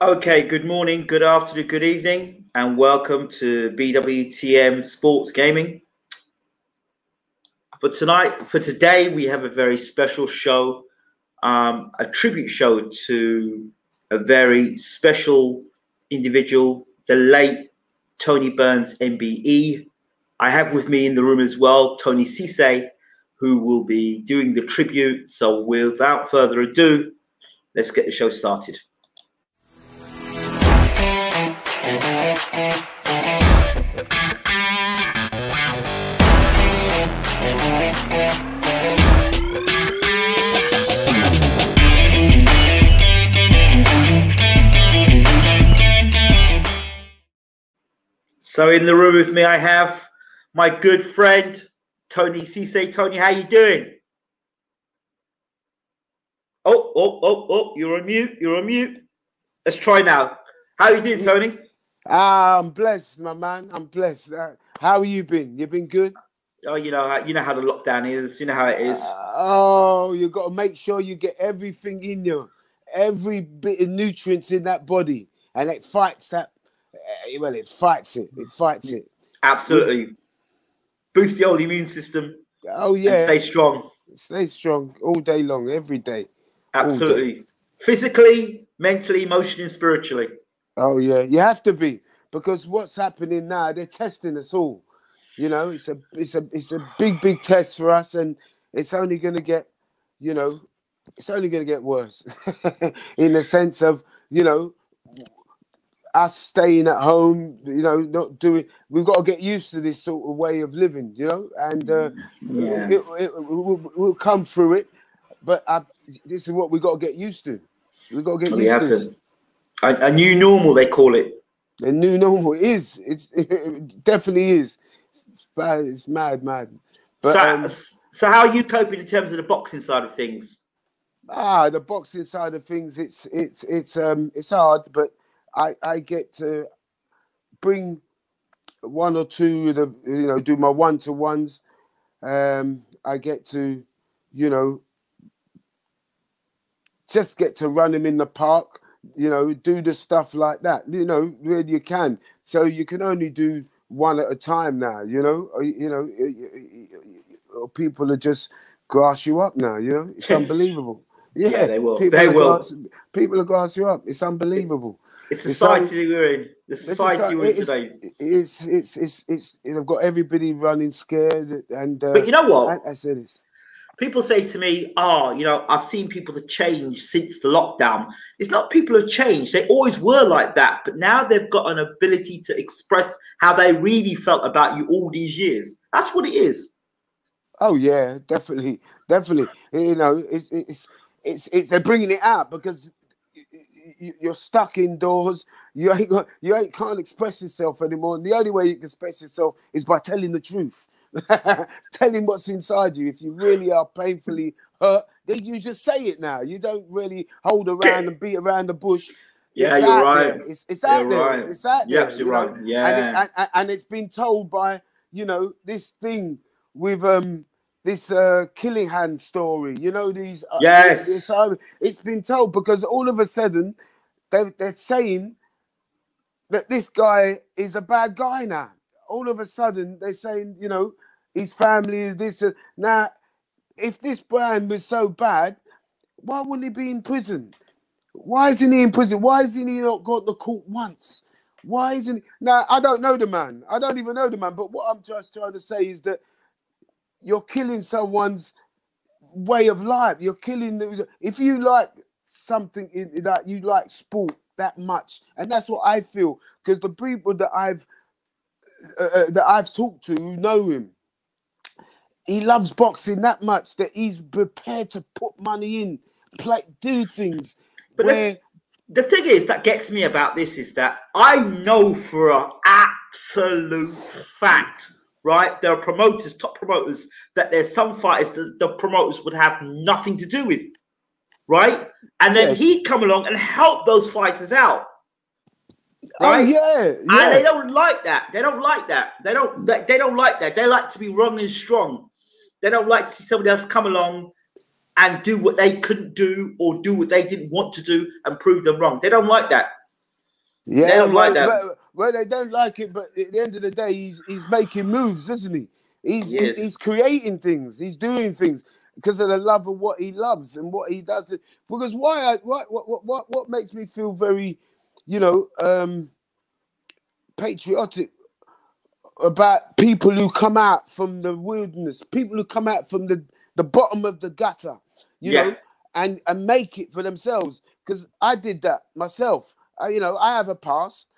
Okay, good morning, good afternoon, good evening, and welcome to BWTM Sports Gaming. For tonight, for today, we have a very special show, um, a tribute show to a very special individual, the late Tony Burns, MBE. I have with me in the room as well Tony Cesay, who will be doing the tribute. So, without further ado, let's get the show started. So in the room with me, I have my good friend Tony Cesay. Tony, how you doing? Oh, oh, oh, oh! You're on mute. You're on mute. Let's try now. How you doing, Tony? Ah, I'm blessed, my man. I'm blessed. Uh, how you been? You've been good? Oh, you know how you know how the lockdown is. You know how it is. Uh, oh, you got to make sure you get everything in you, every bit of nutrients in that body, and it fights that. Uh, well, it fights it. It fights it. Absolutely. Boost the old immune system. Oh yeah. stay strong. Stay strong all day long, every day. Absolutely. Day. Physically, mentally, emotionally, spiritually. Oh yeah, you have to be because what's happening now? They're testing us all. You know, it's a it's a it's a big big test for us, and it's only going to get, you know, it's only going to get worse in the sense of you know us staying at home, you know, not doing. We've got to get used to this sort of way of living, you know, and uh, yeah. it, it, it, we'll, we'll, come through it. But I, this is what we got to get used to. We got to get used to. to a, a, new normal, they call it. A new normal is. It's it definitely is. It's bad. It's mad, mad. But, so, um, so how are you coping in terms of the boxing side of things? Ah, the boxing side of things, it's it's it's um it's hard, but I I get to bring one or two of the you know do my one to ones. Um, I get to you know just get to run him in the park you know, do the stuff like that, you know, where you can. So you can only do one at a time now, you know, you know, people are just grass you up now, you know, it's unbelievable. Yeah, yeah they will. People they will. Grass, people are grass you up. It's unbelievable. It's society it's, we're in. The society we're in today. It's, it's it's it's it's. They've got everybody running scared, and uh, but you know what? I, I said this people say to me, "Oh, you know, I've seen people that change since the lockdown." It's not people have changed; they always were like that, but now they've got an ability to express how they really felt about you all these years. That's what it is. Oh yeah, definitely, definitely. You know, it's it's it's, it's they're bringing it out because you're stuck indoors. You ain't got, you ain't can't express yourself anymore. And the only way you can express yourself is by telling the truth. Tell him what's inside you. If you really are painfully hurt, then you just say it now. You don't really hold around and beat around the bush. Yeah, it's you're right. There. It's, it's out you're there. Right. It's out there. Yes, you're you right. Yeah, and, it, and, and, it's been told by you know this thing with um this uh Kinahan story. You know these. Uh, yes. This, uh, it's been told because all of a sudden they, they're saying that this guy is a bad guy now all of a sudden they're saying, you know, his family is this. Uh, now, if this brand was so bad, why wouldn't he be in prison? Why isn't he in prison? Why isn't he not got the court once? Why isn't he? Now, I don't know the man. I don't even know the man. But what I'm just trying to say is that you're killing someone's way of life. You're killing. If you like something in that you like sport that much, and that's what I feel because the people that I've uh, uh, that I've talked to know him. He loves boxing that much that he's prepared to put money in, play, do things. But where... the, the thing is that gets me about this is that I know for an absolute fact, right? There are promoters, top promoters, that there's some fighters that the promoters would have nothing to do with, right? And then yes. he'd come along and help those fighters out. Oh, right? Oh yeah, yeah, and they don't like that. They don't like that. They don't. They, they don't like that. They like to be wrong and strong. They don't like to see somebody else come along and do what they couldn't do or do what they didn't want to do and prove them wrong. They don't like that. Yeah, They don't well, like that. well, well, they don't like it, but at the end of the day, he's he's making moves, isn't he? He's Yes. he's creating things. He's doing things because of the love of what he loves and what he does. Because why? I, what what what what makes me feel very, you know, um patriotic about people who come out from the wilderness, people who come out from the the bottom of the gutter, you Yeah. know, and and make it for themselves. Because I did that myself. I, you know, I have a past,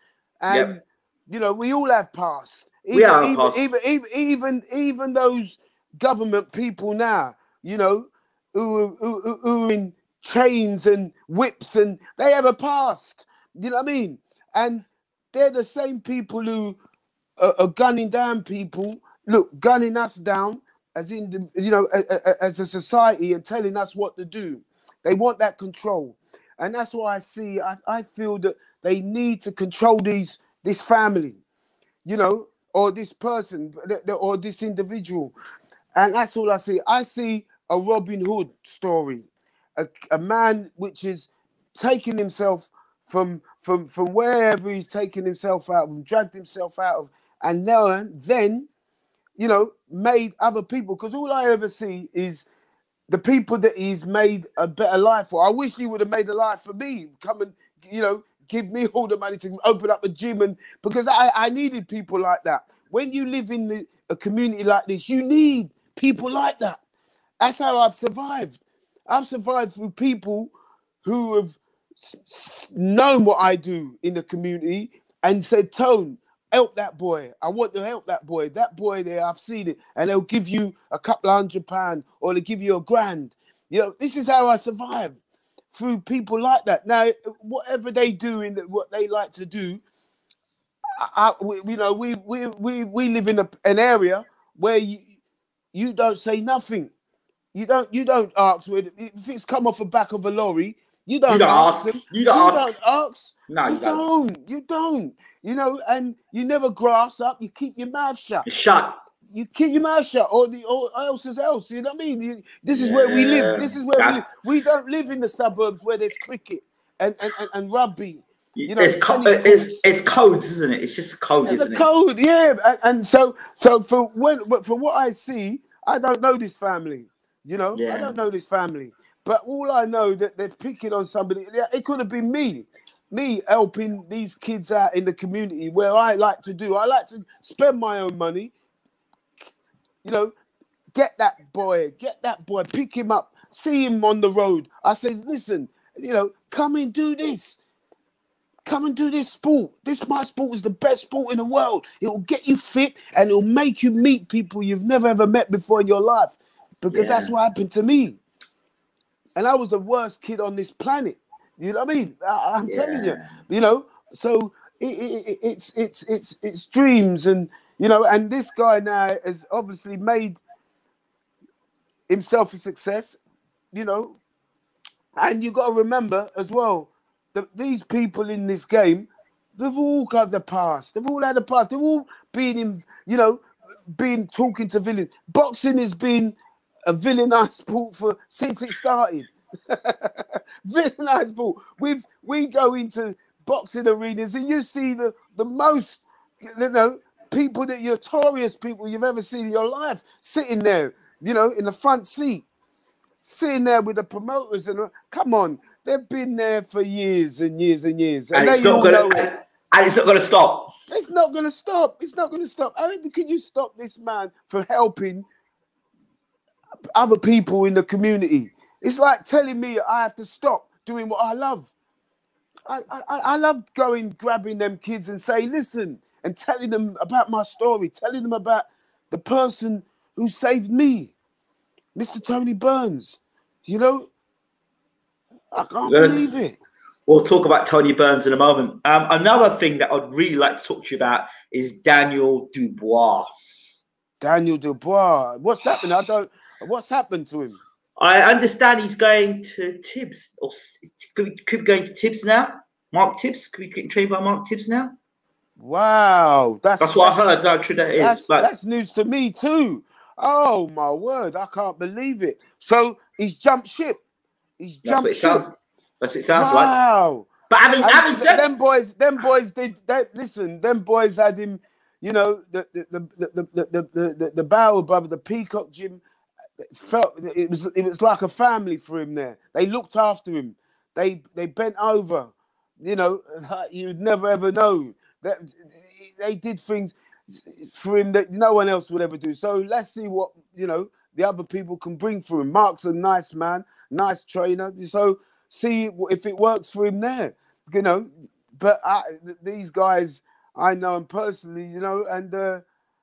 and you know, we all have past. We have even, past. even even even even those government people now, you know, who who, who, who are in chains and whips, and they have a past. You know what I mean? And they're the same people who are, are gunning down people. Look, gunning us down as in the, you know a- a- as a society and telling us what to do. They want that control, and that's why I see. I, I feel that they need to control these this family, you know, or this person, or this individual, and that's all I see. I see a Robin Hood story, a, a man which is taking himself from from from wherever he's taken himself out of, dragged himself out of, and now then, you know, made other people. Because all I ever see is the people that he's made a better life for. I wish he would have made a life for me. Come and you know, give me all the money to open up a gym and because I I needed people like that. When you live in the, a community like this, you need people like that. That's how I've survived. I've survived through people who have known what I do in the community and said, Tone, help that boy. I want to help that boy. That boy there, I've seen it. And they'll give you a couple hundred pounds or they'll give you a grand. You know, this is how I survive through people like that. Now, whatever they do in the, what they like to do, I, I- we, you know, we we we we live in a, an area where you you don't say nothing. You don't you don't ask if it's come off the back of a lorry. You don't, You don't ask, ask. them. You don't ask. ask. No, you you don't. don't. You don't. You know, and you never grass up. You keep your mouth shut. It's shut. You keep your mouth shut, or the or else is else. You know what I mean? You- this is where we live. This is where we That-. We don't live in the suburbs where there's cricket and and, and, and rugby. You know, it's, co- it's it's codes, isn't it? It's just code, There's isn't a it? code, yeah. And, and so, so for when, but for what I see, I don't know this family. You know, I don't know this family. But all I know that they're picking on somebody. It could have been me, me helping these kids out in the community where I like to do. I like to spend my own money. You know, get that boy, get that boy, pick him up, see him on the road. I say, listen, you know, come and do this. Come and do this sport. This my sport is the best sport in the world. It will get you fit and it will make you meet people you've never ever met before in your life. Because that's what happened to me. And I was the worst kid on this planet. You know what I mean? I, am telling you. You know, so it, it, it- it's it's it's it's dreams and you know, and this guy now has obviously made himself a success. You know, and you got to remember as well that these people in this game, they've all got the past. They've all had a past. They've all been in, you know, been talking to villains. Boxing has been a villainized sport for since it started. villainized sport. We've we go into boxing arenas and you see the the most, you know, people that notorious people you've ever seen in your life sitting there, you know, in the front seat sitting there with the promoters and come on, they've been there for years and years and years, and, And it's not gonna know it. and, it's not gonna stop. It's not going to stop. It's not going to stop. I mean, can you stop this man from helping other people in the community? It's like telling me I have to stop doing what I love. I, I, I love going, grabbing them kids and saying, listen, and telling them about my story, telling them about the person who saved me, Mr. Tony Burns. You know, I can't Good. believe it. We'll talk about Tony Burns in a moment. Um, another thing that I'd really like to talk to you about is Daniel Dubois. Daniel Dubois. What's happening? I don't. What's happened to him? I understand he's going to Tibbs, or could be, could be going to Tibbs now. Mark Tibbs, could be getting trained by Mark Tibbs now. Wow, that's That's what I heard. How true that is. That's, but that's news to me too. Oh my word, I can't believe it. So he's jumped ship. He's that's jumped it ship. sounds. That's what it sounds like. wow. but having having said them boys, them boys did. They, listen, them boys had him. You know, the the the the the the, the, the, the Bower brother, the Peacock Gym, felt it was it was like a family for him there. They looked after him. They they bent over. You know, you'd never ever know that they did things for him that no one else would ever do. So let's see what you know the other people can bring for him. Mark's a nice man, nice trainer. So see if it works for him there. You know, but I, these guys I know him personally. You know, and uh,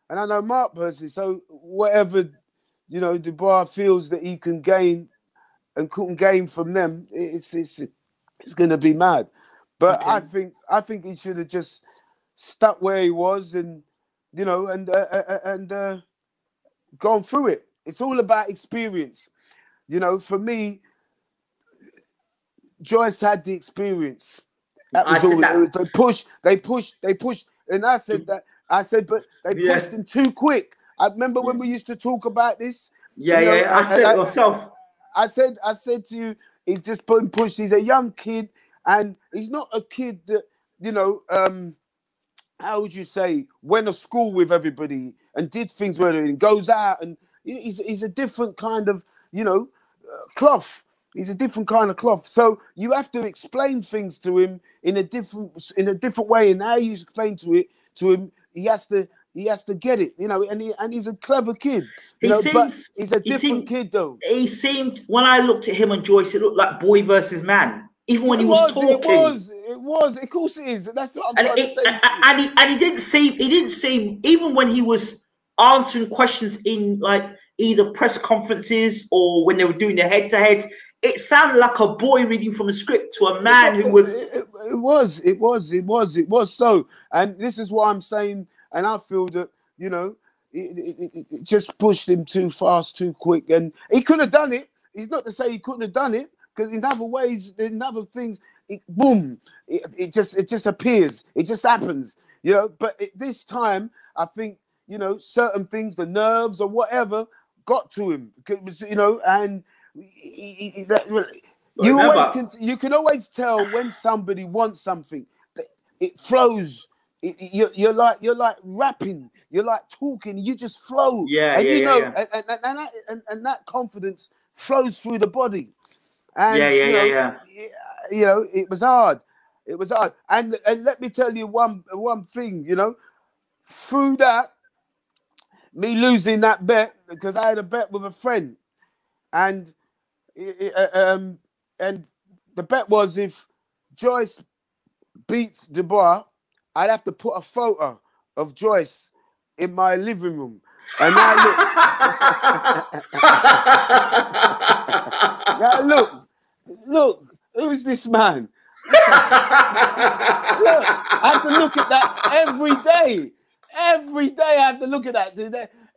and I know Mark personally. So whatever you know Dubois feels that he can gain and couldn't gain from them, it's it's it's going to be mad. But I think I think he should have just stuck where he was and you know and uh, uh, uh, and uh, gone through it. It's all about experience. You know, for me, Joyce had the experience. That I was all. that- They pushed, they pushed, they pushed, and I said that. I said, but they pushed him too quick. I remember when we used to talk about this. yeah, you know, yeah, I, said I- myself. I said, I said to you, he's just putting pushed. He's a young kid, and he's not a kid that you know. um How would you say went to school with everybody and did things with it and goes out and he's he's a different kind of you know uh, cloth. He's a different kind of cloth. So you have to explain things to him in a different in a different way, and how you explain to it to him, he has to he has to get it, you know. And he and he's a clever kid, He know. but seems- he's a he different seemed- kid, though. He seemed when I looked at him and Joyce, it looked like boy versus man. Even when he was, was, talking. it was, it was. Of course, it is. That's what I'm and, trying to it, say. to you. and, and he and he didn't seem he didn't seem even when he was answering questions in like either press conferences or when they were doing the head to heads. It sounded like a boy reading from a script to a man who was It, it- it was. It was. It was. It was so. And this is what I'm saying. And I feel that you know, it, it, it- just pushed him too fast, too quick, and he could have done it. He's not to say he couldn't have done it because in other ways, in other things, it, boom, it, just it just appears. It just happens. You know. But this time, I think you know certain things, the nerves or whatever, got to him. You know, and he, he- he- that, you always can you can always tell when somebody wants something. It flows. You're, you're like you're like rapping. You're like talking. You just flow. Yeah, and yeah, you know, yeah. And, and, and, and, that, and, and that confidence flows through the body. And, Yeah, yeah, you know, yeah, You know, it was hard. It was hard. And and let me tell you one one thing. You know, through that, me losing that bet because I had a bet with a friend, and uh, um, and the bet was if Joyce beats Dubois, I'd have to put a photo of Joyce in my living room. And now look, now look, look, who's this man? Look, I have to look at that every day. Every day I have to look at that.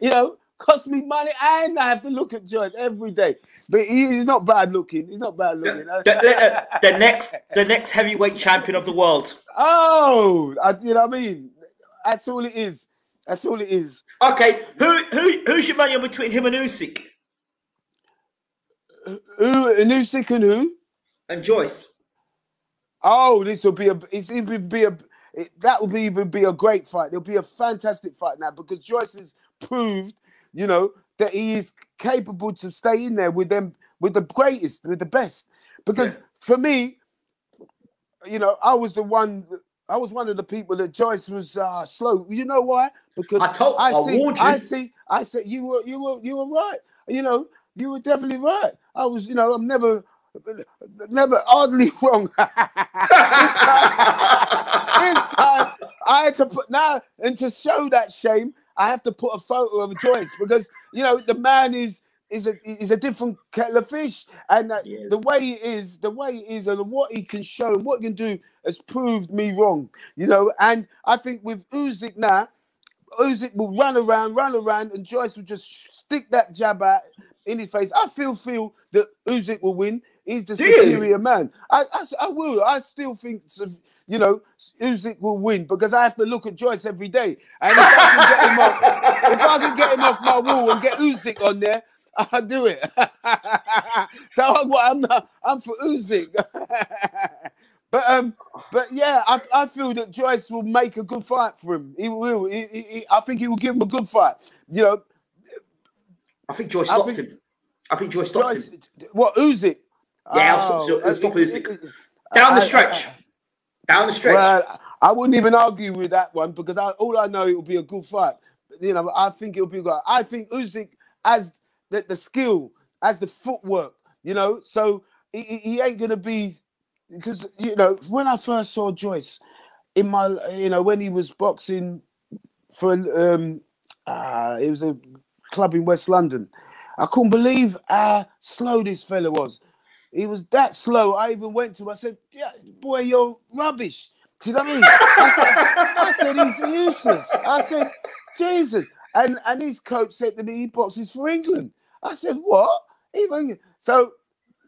You know, cost me money and I have to look at Joyce every day. But he- he's not bad looking. He's not bad looking. the, the- uh, the next the next heavyweight champion of the world. oh, I, you know what I mean? That's all it is. That's all it is. Okay, who who who's your man between him and Usyk Who, Usyk and who? and Joyce? Oh, this will be a. It's even be a. It, that will be even be a great fight. It'll be a fantastic fight now because Joyce has proved, you know, that he is capable to stay in there with them, with the greatest, with the best. Because Yeah. for me, you know, I was the one. I was one of the people that Joyce was uh, slow. You know why? Because I told- I see, warned you. I see. I said you were, you were, you were right. You know, you were definitely right. I was, you know, I'm never, never oddly wrong. this, time, this time, I had to put now, and to show that shame, I have to put a photo of Joyce because you know the man is is a is a different kettle of fish, and that Yes. the way he is, the way he is, and what he can show and what he can do has proved me wrong. You know, and I think with Usyk now, Usyk will run around, run around, and Joyce will just stick that jab out in his face. I feel feel that Usyk will win. He's the superior man. I, I I will. I still think you know Usyk will win because I have to look at Joyce every day. And if I can get him off, if I can get him off my wall and get Usyk on there, I'll do it. so I'm, I'm not. I'm for Usyk. but um, but yeah, I, I feel that Joyce will make a good fight for him. He will. He, he, he, I think he will give him a good fight. You know, I think Joyce stops think, him. I think Joyce stops Joyce, him. What Usyk? Yeah, oh, I'll stop, stop Usyk. Down the stretch. I, I, Down the stretch. Well, I wouldn't even argue with that one because I, all I know it will be a good fight. You know, I think it'll be good. I think Usyk has the, the skill, has the footwork. You know, so he, he ain't gonna be because you know when I first saw Joyce in my you know when he was boxing for um uh it was a club in West London. I couldn't believe how slow this fella was. He was that slow. I even went to him. I said, yeah, "Boy, you're rubbish." Do you know what I mean? I said, I said he's useless. I said, Jesus. And and his coach said to me, he boxes for England. I said, what? Even so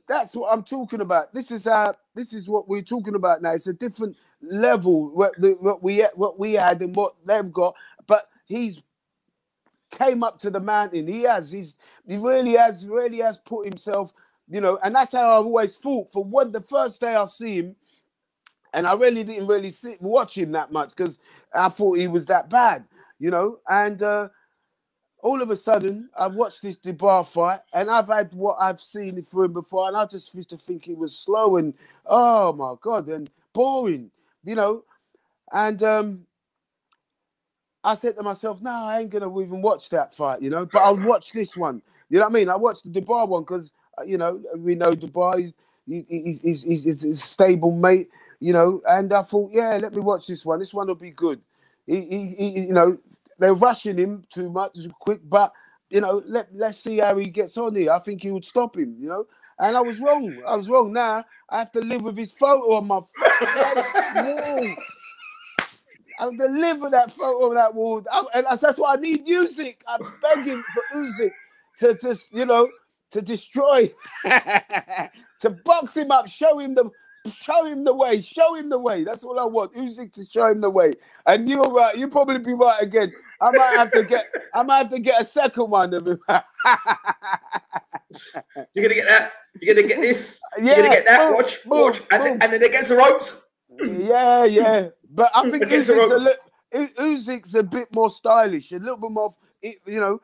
that's what I'm talking about. This is how this is what we're talking about now. It's a different level what, the, what we what we had and what they've got. But he's came up to the mountain. He has. He's he really has really has put himself. You know, and that's how I've always thought. For one, the first day I see him, and I really didn't really see, watch him that much because I thought he was that bad. You know, and. uh all of a sudden, I've watched this Dubois fight, and I've had what I've seen for him before, and I just used to think he was slow and oh my god, and boring, you know. And um, I said to myself, "No, I ain't gonna even watch that fight, you know. But I'll watch this one. You know what I mean? I watched the Dubois one because Uh, you know we know Dubois. He's, he's, he's, a stable mate, you know. And I thought, yeah, let me watch this one. This one will be good. He, he, he you know, they're rushing him too much, too quick. But you know, let let's see how he gets on here. I think he would stop him. You know, and I was wrong. I was wrong. Now I have to live with his photo on my wall. I with that photo on that wall, I, and that's why I need Usyk. I'm begging for Usyk to just you know to destroy, to box him up, show him the show him the way, show him the way. That's all I want. Usyk to show him the way. And you're right, you probably be right again. I might have to get I might have to get a second one of him. You're gonna get that. You're gonna get this. Yeah, You're gonna get that. Boom, watch, boom, watch, and, Then, and then it gets the ropes. Yeah, yeah. But I think Usyk's a, li- Usyk's a bit more stylish, a little bit more, you know,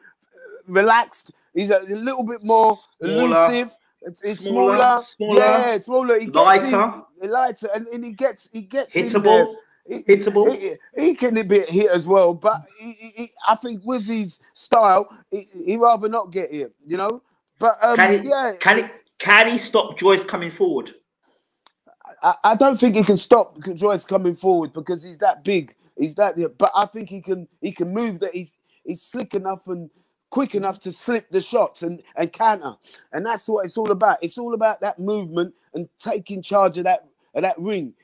relaxed. He's a, a little bit more elusive. It's, smaller, smaller, smaller, yeah, smaller. He gets lighter, in, lighter, and, and he gets he gets hittable. He, hittable. He, he, can be hit as well, but he, I think with his style, he, rather not get hit. You know, but um, can he, yeah, can he can he stop Joyce coming forward? I, I don't think he can stop Joyce coming forward because he's that big. He's that, but I think he can. He can move. That he's he's slick enough and quick enough to slip the shots and, and counter. And that's what it's all about. It's all about that movement and taking charge of that of that ring,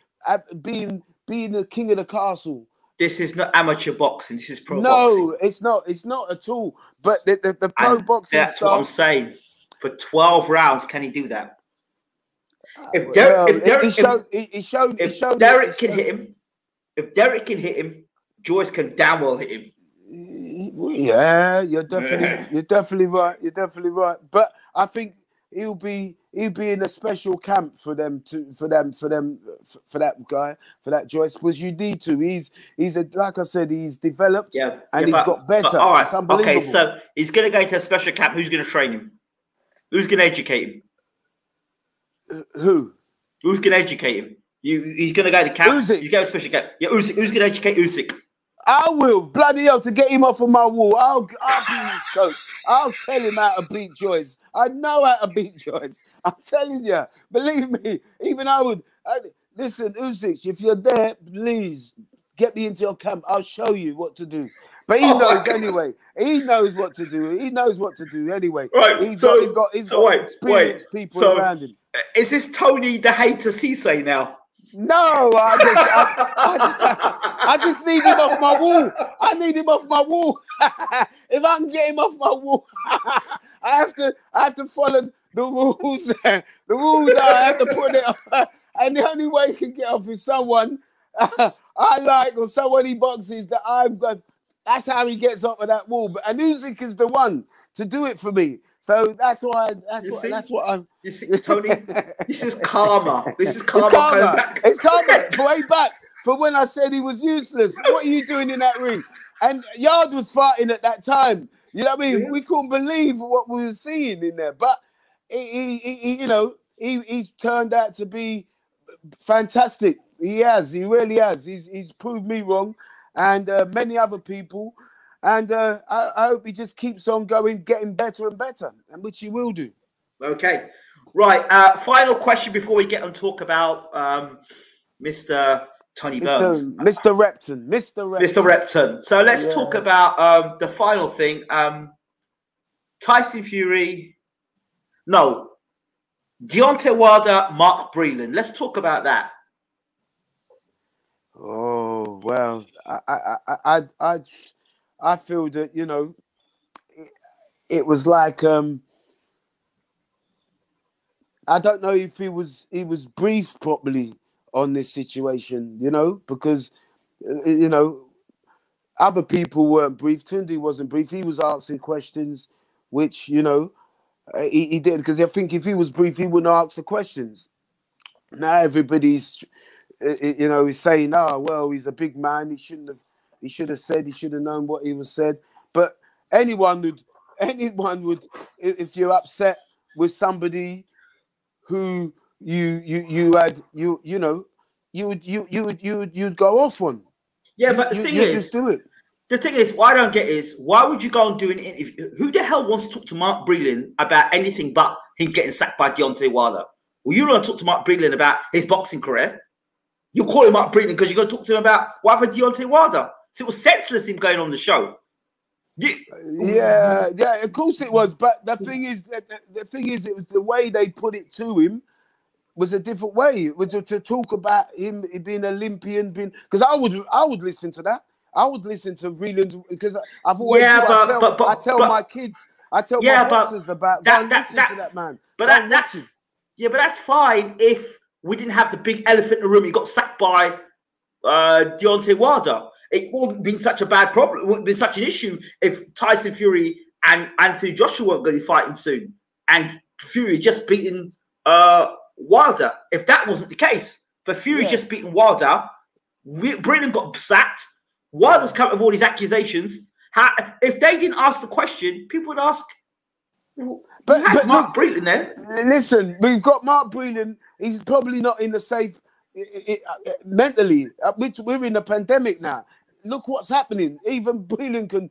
being being the king of the castle. This is not amateur boxing. This is pro. No, boxing. it's not. It's not at all. But the, the, the pro and boxing. That's what I'm saying. For 12 rounds, can he do that? If, uh, Der- well, if, Der- he showed, if, he showed, if he showed Derek can hit him, if Derek can hit him, Joyce can damn well hit him. Yeah, you're definitely you're definitely right. You're definitely right. But I think he'll be he'll be in a special camp for them to for them for them for, that guy for that Joyce because you need to. He's he's a like I said he's developed yeah, and yeah, he's got better. But, all right, okay. So he's gonna go into a special camp. Who's gonna train him? Who's gonna educate him? Uh, who? Who's gonna educate him? You, he's gonna go to camp. Usyk. You go to special camp. Yeah, Usyk. Who's gonna educate Usyk? I will bloody hell to get him off of my wall. I'll, I'll be his coach. I'll tell him how to beat Joyce. I know how to beat Joyce. I'm telling you. Believe me. Even I would. I, listen, Usyk, if you're there, please get me into your camp. I'll show you what to do. But he oh, knows anyway. He knows what to do. He knows what to do anyway. Right. He's so, got, he's got, he's so got wait, experienced wait. people so, around him. Is this Tony the hater Cesay now? No, I just, I, I, I, just need him off my wall. I need him off my wall. if I can get him off my wall, I have to, I have to follow the rules. the rules are I have to put it. And the only way you can get off is someone I like or someone he boxes that I've got. That's how he gets off of that wall. But and Usyk is the one to do it for me. So that's why. That's what. That's what I'm. You see, Tony. this is karma. This is karma. It's karma. It's karma. Way back for when I said he was useless. What are you doing in that ring? And Yard was fighting at that time. You know what I mean? Yeah. We couldn't believe what we were seeing in there. But he, he, he you know, he, he's turned out to be fantastic. He has. He really has. He's he's proved me wrong, and uh, many other people. And uh, I, I, hope he just keeps on going, getting better and better, and which he will do. Okay, right. Uh, final question before we get on talk about um, Mr. Tony Mr. Burns, Mr. Repton, Mr. Repton, Mr. Repton. So let's yeah. talk about um, the final thing. Um, Tyson Fury, no, Deontay Wilder, Mark Breland. Let's talk about that. Oh well, I I I I I feel that you know it, it was like um I don't know if he was he was briefed properly on this situation, you know, because uh, you know other people weren't briefed. Tunde wasn't briefed. He was asking questions, which you know uh, he, he did because I think if he was briefed, he wouldn't ask the questions. Now everybody's, uh, you know, is saying, "Oh, well, he's a big man. He shouldn't have. He should have said. He should have known what he was said." But anyone would, anyone would, if you're upset with somebody who you you you had you you know you would you you would you would you'd go off on. Yeah, but the you, thing you is, just do it the thing is, what I don't get is why would you go and do an interview? Who the hell wants to talk to Mark Breland about anything but him getting sacked by Deontay Wilder? Well, you don't want to talk to Mark Breland about his boxing career. You call him Mark Breland because you're going to talk to him about what happened to Deontay Wilder. So it was senseless him going on the show. Yeah, yeah, of course it was. But the thing is, the, the thing is, it was the way they put it to him was a different way. It was to, to talk about him being Olympian, being because I would I would listen to that. I would listen to Breland because I've always yeah, but, I tell, but, but, I tell my kids, I tell yeah, my boxers about that, that, listen to that man. But that, that's yeah, but that's fine if we didn't have the big elephant in the room. He got sacked by uh, Deontay Wilder. It wouldn't been such a bad problem. It wouldn't been such an issue if Tyson Fury and Anthony Joshua weren't going to be fighting soon, and Fury just beating uh, Wilder. If that wasn't the case, but Fury yeah. just beating Wilder, we, got sacked. Wilder's come up with all these accusations. How, if they didn't ask the question, people would ask. Well, but, but Mark look, Breland there. Listen, we've got Mark Breland. He's probably not in the safe it, it, uh, mentally. Uh, we're in a pandemic now. Look what's happening. Even Breland can,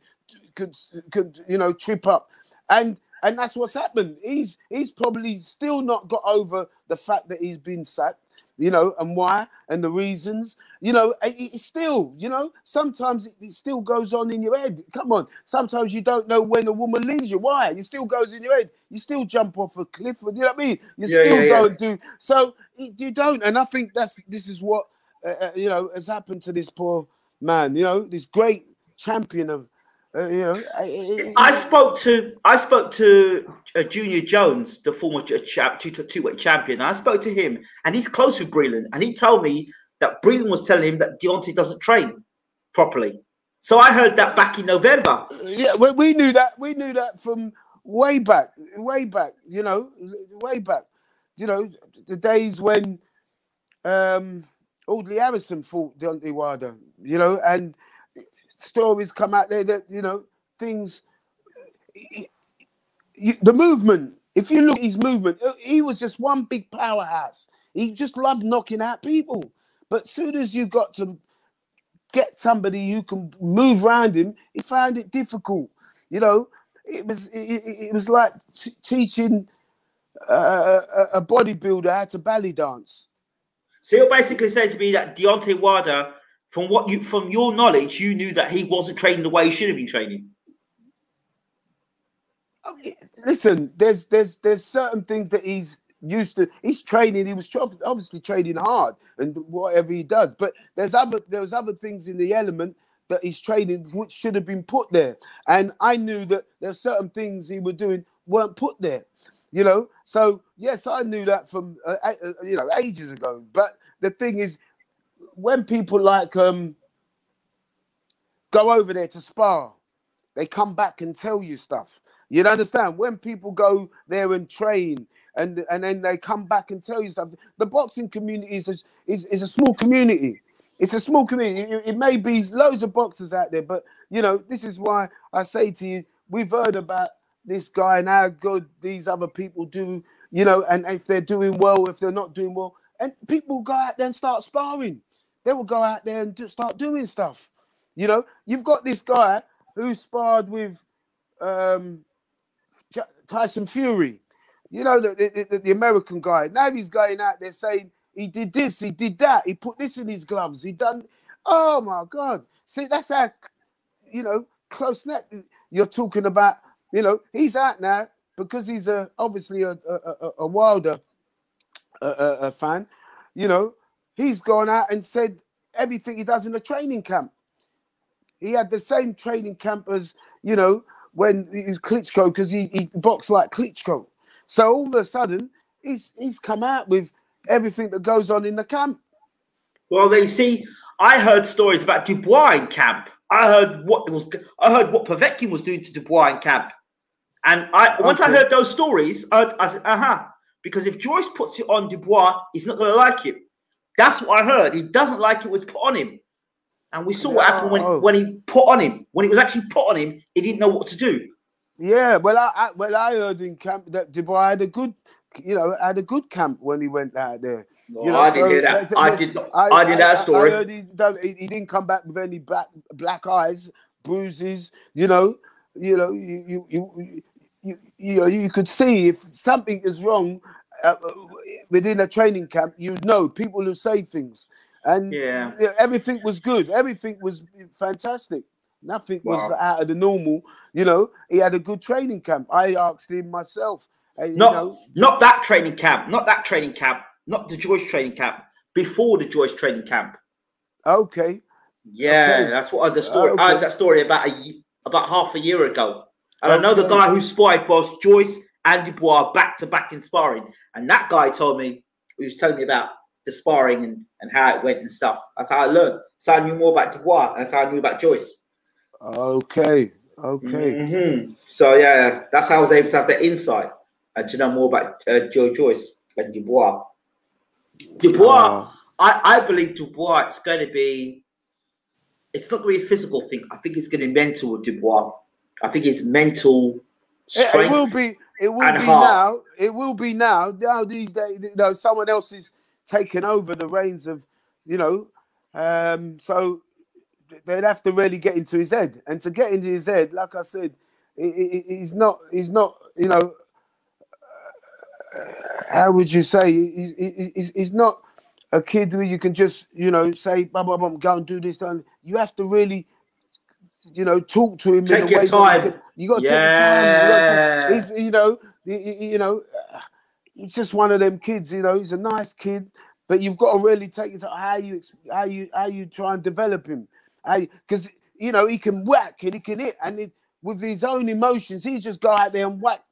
can, can, you know, trip up, and and that's what's happened. He's he's probably still not got over the fact that he's been sacked you know, and why and the reasons, you know, it, still, you know, sometimes it, it, still goes on in your head. Come on, sometimes you don't know when a woman leaves you. Why? It still goes in your head. You still jump off a cliff. You know what I mean? You yeah, still yeah, go yeah. and do so. You don't, and I think that's this is what uh, uh, you know has happened to this poor man. You know, this great champion of uh, you know, I, I, spoke to I spoke to uh, Junior Jones, the former champ, two two weight champion. I spoke to him, and he's close with Breland, and he told me that Breland was telling him that Deontay doesn't train properly. So I heard that back in November. Yeah, well, we knew that. We knew that from way back, way back. You know, way back. You know, the days when um Audley Harrison fought Deontay Wilder. You know, and stories come out there that you know things. the movement. If you look at his movement, uh, he was just one big powerhouse. He just loved knocking out people. But soon as you got to get somebody who can move around him, he found it difficult. You know, it was it, it was like t- teaching uh, a, bodybuilder how to belly dance. So you're basically saying to me that Deontay Wilder from what you from your knowledge, you knew that he wasn't training the way he should have been training. Listen, there's there's there's certain things that he's used to. He's training. He was obviously training hard and whatever he does. But there's other there's other things in the element that he's training which should have been put there. And I knew that there's certain things he was doing weren't put there. You know, so yes, I knew that from uh, uh, you know ages ago. But the thing is, when people like um go over there to spar, they come back and tell you stuff. You understand? When people go there and train and and then they come back and tell you stuff. The boxing community is a, is, is a small community. It's a small community. It, it, may be loads of boxers out there, but you know this is why I say to you, we've heard about this guy and how good these other people do. You know, and if they're doing well, if they're not doing well, and people go out there and start sparring. They will go out there and do, start doing stuff. You know, you've got this guy who sparred with um, Tyson Fury you know, the, the, the, American guy. Now he's going out there saying he did this, he did that, he put this in his gloves, he done. Oh my God! See, that's how you know close net you're talking about. You know, he's out now because he's a obviously a a, a, a Wilder a, a fan. You know, he's gone out and said everything he does in the training camp. He had the same training camp as you know when he was Klitschko because he, he boxed like Klitschko. So all of a sudden, he's he's come out with everything that goes on in the camp. Well, they see. I heard stories about Dubois in camp. I heard what was. I heard what Povetkin was doing to Dubois in camp, and I once okay. I heard those stories, I, I said, "Uh huh." Because if Joyce puts it on Dubois, he's not going to like it. That's what I heard. He doesn't like it was put on him, and we saw what happened when, when he put on him. When it was actually put on him, he didn't know what to do. Yeah, well, I, I well I heard in camp that Dubois had a good, you know, had a good camp when he went out there. you know, I didn't hear that. I did. I, I did that story. I heard he, he, he didn't come back with any black black eyes, bruises. You know, you know, you you you you, you, you could see if something is wrong uh, within a training camp. You know, people who say things, and yeah, everything was good. Everything was fantastic. Nothing was wow. out of the normal. You know, he had a good training camp. I asked him myself. Uh, not, know, not that training camp. Not that training camp. Not the Joyce training camp. Before the Joyce training camp. Okay. Yeah, okay. that's what I the story. Okay. I heard that story about a about half a year ago. And okay. I know the guy who spied both Joyce and Dubois back to back in sparring. And that guy told me, he was telling me about the sparring and, and how it went and stuff. That's how I learned. So I knew more about Dubois. That's how I knew about Joyce. Okay. Okay. Mm-hmm. So yeah, that's how I was able to have the insight and to know more about uh, Joe Joyce and Dubois. Dubois, uh, I, I believe Dubois it's going to be. It's not going to be a physical thing. I think it's going to be mental with Dubois. I think it's mental strength. It, it will be. It will be heart. now. It will be now. Now these days, you know, someone else is taking over the reins of, you know. Um, so they'd have to really get into his head, and to get into his head, like I said, he's not. He's not. You know, how would you say? He's not a kid where you can just, you know, say, blah, blah, blah, go and do this. And you have to really, you know, talk to him. Take your time. You, you got to yeah. take your time. You, to, you know, you know, he's just one of them kids. You know, he's a nice kid, but you've got to really take it to how you how you how you try and develop him because you know he can whack and he can hit, and it, with his own emotions, he just go out there and whack,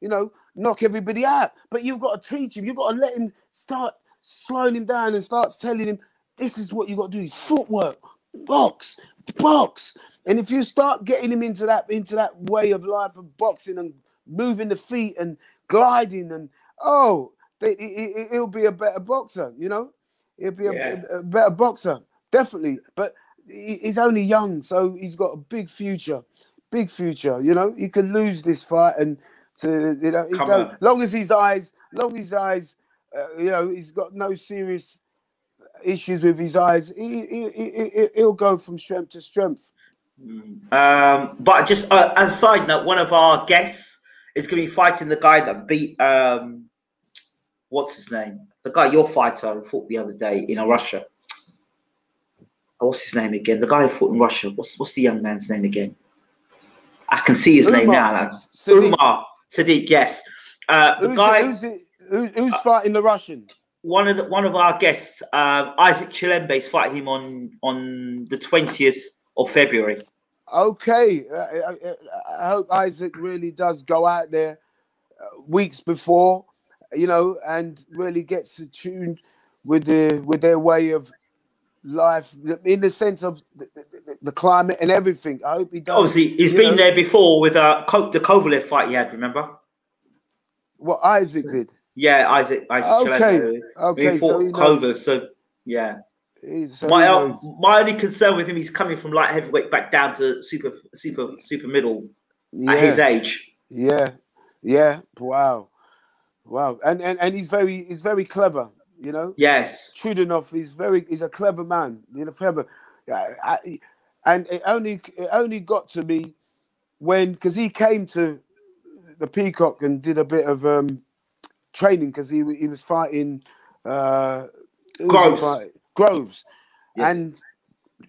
you know, knock everybody out. But you've got to teach him. You've got to let him start slowing him down and starts telling him this is what you got to do: footwork, box, box. And if you start getting him into that into that way of life of boxing and moving the feet and gliding and oh, they, he, will be a better boxer. You know, he'll be yeah. a, a better boxer definitely. But he's only young, so he's got a big future, big future. You know, he can lose this fight, and to you know, go, long as his eyes, long as his eyes, uh, you know, he's got no serious issues with his eyes. He, he, he he'll go from strength to strength. Mm. Um, but just uh, as a side note, one of our guests is going to be fighting the guy that beat um, what's his name, the guy your fighter fought the other day in Russia. Oh, what's his name again? The guy who fought in Russia. What's what's the young man's name again? I can see his Umar. name now. Sadiq. Umar Sadiq. Yes, uh, the who's, guy who's, who's, who's uh, fighting the Russian. One of the one of our guests, uh, Isaac Chilemba, is fighting him on on the twentieth of February. Okay, uh, I, I, hope Isaac really does go out there uh, weeks before, you know, and really gets attuned with the with their way of life in the sense of the, the, the climate and everything. I hope he does. Obviously, he's been know, there before with uh, the Kovalev fight he had. Remember? What Isaac did. Yeah, Isaac. Isaac Okay, okay, fought so So yeah. So my uh, my only concern with him, he's coming from light heavyweight back down to super super super middle yeah, at his age. yeah, yeah. Wow, wow. And and and he's very he's very clever. You know. Yes. Chudinov is very he's a clever man, you know, clever. I- I- and it only it only got to me when because he came to the Peacock and did a bit of um training because he he was fighting uh who was he Groves. fighting? Groves. Yes. And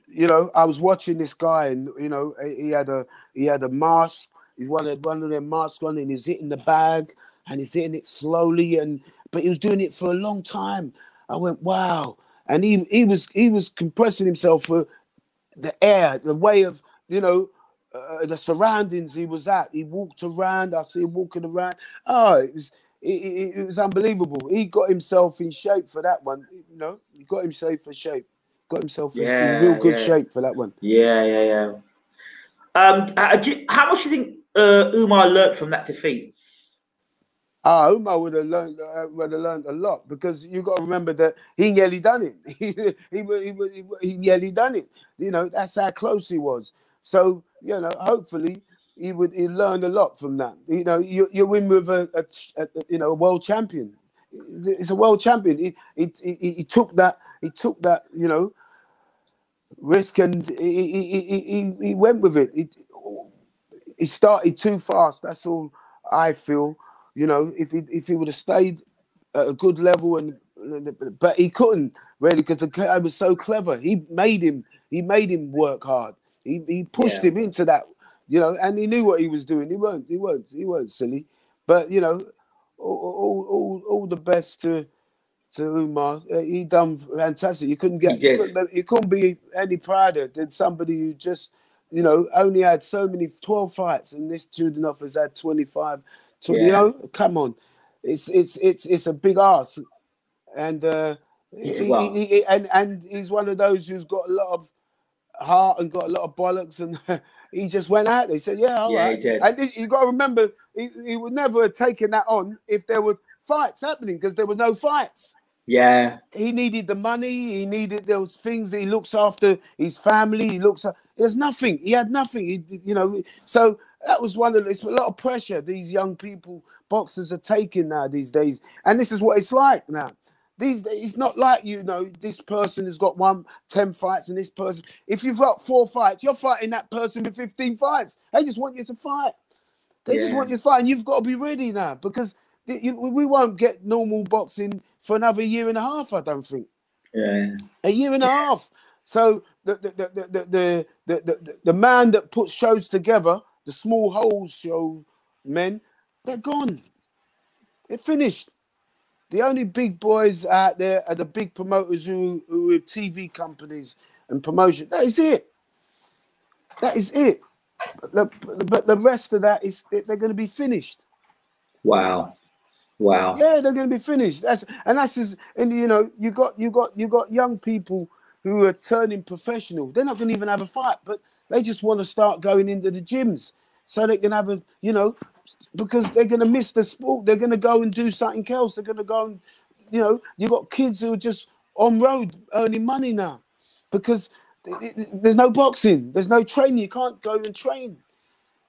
you know, I was watching this guy and you know, he he had a he had a mask, he wanted one of them masks on and he's hitting the bag and he's hitting it slowly and but he was doing it for a long time. I went, wow. And he he was he was compressing himself for the air, the way of you know uh, the surroundings he was at. He walked around. I see him walking around. Oh, it was it, it, it was unbelievable. He got himself in shape for that one. You know, he got himself for shape. Got himself in- Yeah, in real good yeah. shape for that one. Yeah, yeah, yeah. Um, how much do you think uh, Umar learnt from that defeat? Ah, Umar would have learned uh, would have learned a lot because you got to remember that he nearly done it. he, he, he, he, he nearly done it. You know, that's how close he was. So you know, hopefully he would he learned a lot from that. You know, you you win with a, a, a you know a world champion. It's a world champion. He, he, he, he took that he took that you know risk and he he, he, he, he went with it. He, he started too fast. That's all I feel. You know, if he if he would have stayed at a good level and but he couldn't really because the guy was so clever. He made him he made him work hard. He he pushed Yeah. him into that, you know, and he knew what he was doing. He weren't he weren't he weren't silly. But you know, all all all, all the best to to Umar. Uh, He done fantastic. You couldn't get. You, couldn't, you couldn't be any prouder than somebody who just you know only had so many 12 fights and this Chudinov has had 25 20, you know come on it's it's it's it's a big ass and uh he- well- he- he- and and he's one of those who's got a lot of heart and got a lot of bollocks and he just went out they said yeah all Yeah, he did. and you got to remember he, he would never have taken that on if there were fights happening because there were no fights Yeah, he needed the money. He needed those things that he looks after his family. He looks. There's nothing. He had nothing. He, you know. So that was one of. It's a lot of pressure these young people boxers are taking now these days, and this is what it's like now. These it's not like you know this person has got one 10 fights and this person. If you've got four fights, you're fighting that person with 15 fights. They just want you to fight. They just want you to fight, and you've got to be ready now because we won't get normal boxing for another year and a half. I don't think yeah, a year and a half. So the the the the the, the, the, the, the man that puts shows together, the small holes show men, they're gone. They're finished. The only big boys out there are the big promoters who who have TV companies and promotion. That is it. That is it. But the, but the rest of that is they're going to be finished. wow, wow. Yeah, they're going to be finished. That's and that's just and you know you got you got you got young people who are turning professional. They're not going to even have a fight, but they just want to start going into the gyms so they can have a you know because they're going to miss the sport. They're going to go and do something else. They're going to go and you know you've got kids who are just on road earning money now because there's no boxing, there's no training. You can't go and train.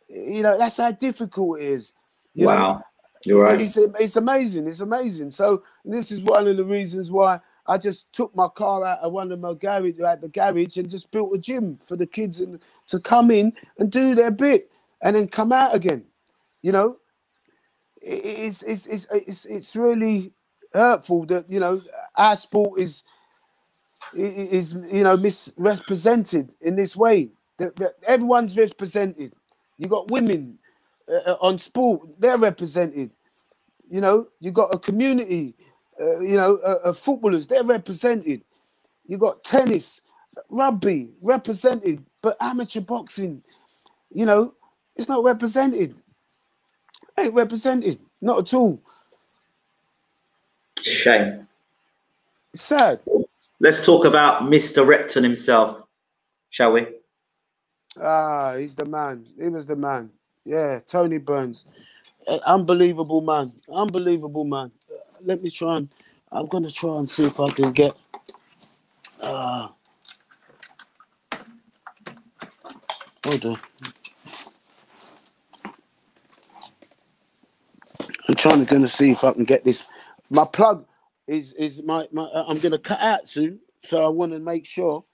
You know that's how difficult it is. You know? wow, you're right. It's, it's amazing. It's amazing. So this is one of the reasons why I just took my car out of one of my garage at the garage and just built a gym for the kids and to come in and do their bit and then come out again. You know, it's it's it's it's, it's really hurtful that you know our sport is is you know misrepresented in this way. That, that everyone's represented. You got women uh, on sport; they're represented. You know, you got a community. Uh, you know, uh, uh, footballers they're represented. You got tennis, rugby represented, but amateur boxing, you know, it's not represented. Ain't represented, not at all. Shame. It's sad. let's talk about Mr. Repton himself, shall we? Ah, he's the man. He was the man. Yeah, Tony Burns. Unbelievable man. Unbelievable man. Let me try and I'm gonna try and see if I can get uh hold on. Trying to gonna see if I can get this. My plug is is my, my uh, I'm gonna cut out soon, so I want to make sure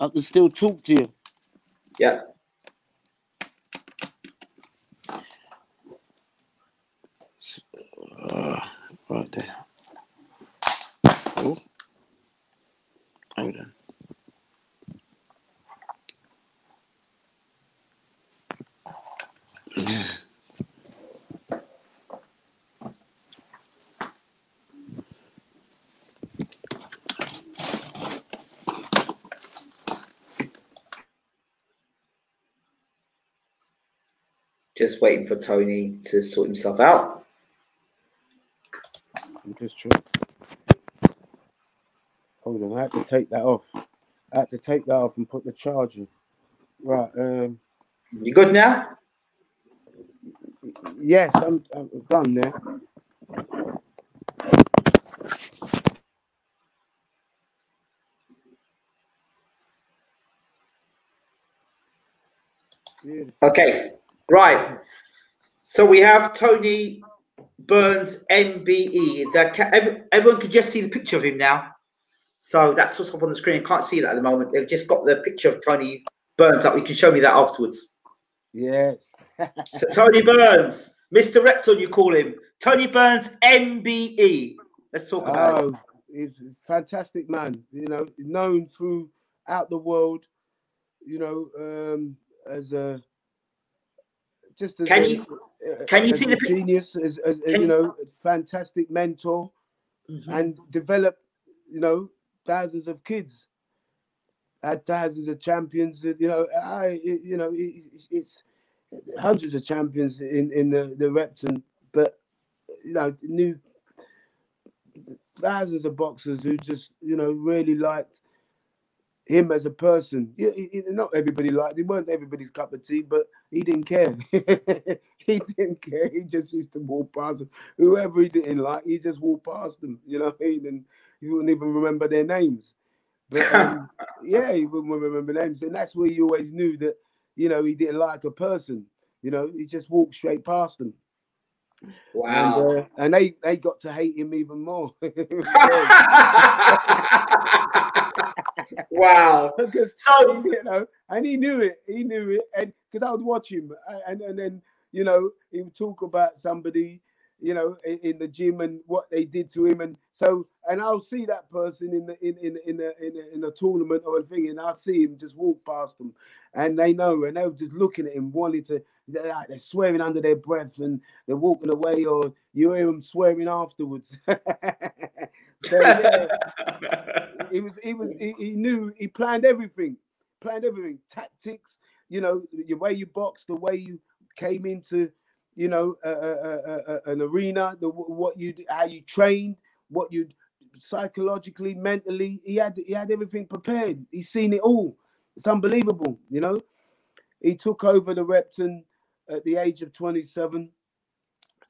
I can still talk to you. Yeah. Uh, right there. Oh. Hold on. Yeah. Just waiting for Tony to sort himself out. I'm just trying. Hold on, I had to take that off. I had to take that off and put the charger. Right. Um. You good now? Yes, I'm. I'm done there. Beautiful. Okay, right. So we have Tony Burns MBE. The, everyone could just see the picture of him now. So that's what's up on the screen. I can't see that at the moment. They've just got the picture of Tony Burns up. You can show me that afterwards. Yes. So Tony Burns, Mr. Repton, you call him. Tony Burns MBE. Let's talk about it. Oh, he's a fantastic man. You know, known throughout the world. You know, um, as a just as Can you- uh, can you see the genius, as, as as, you know, a fantastic mentor, Mhm. and develop, you know, thousands of kids. Had thousands of champions. You know, I, you know, it, it's- it's hundreds of champions in in the the Repton, but you know, new thousands of boxers who just you know really liked him as a person. Yeah, he- he- not everybody liked him. weren't everybody's cup of tea, but he didn't care. he didn't care. He just used to walk past them. Whoever he didn't like, he just walked past them. You know what I mean? And he wouldn't even remember their names. But um, yeah, he wouldn't remember names, and that's where you always knew that you know he didn't like a person. You know, he just walked straight past them. Wow. And, uh, and they they got to hate him even more. wow. because So you know, and he knew it. He knew it, and because I would watch him, a- and and then you know he would talk about somebody, you know, in, in the gym and what they did to him, and so and I'll see that person in the in in in a, in a, in a tournament or a thing, and I'll see him just walk past them, and they know, and they're just looking at him, wanting to. They're, like, they're swearing under their breath, and they're walking away, or you hear them swearing afterwards. so yeah, he was he was he, he knew he planned everything planned everything tactics you know the way you boxed the way you came into you know a, a, a, an arena the what you how you trained what you psychologically mentally he had he had everything prepared he's seen it all it's unbelievable you know he took over the repton at the age of 27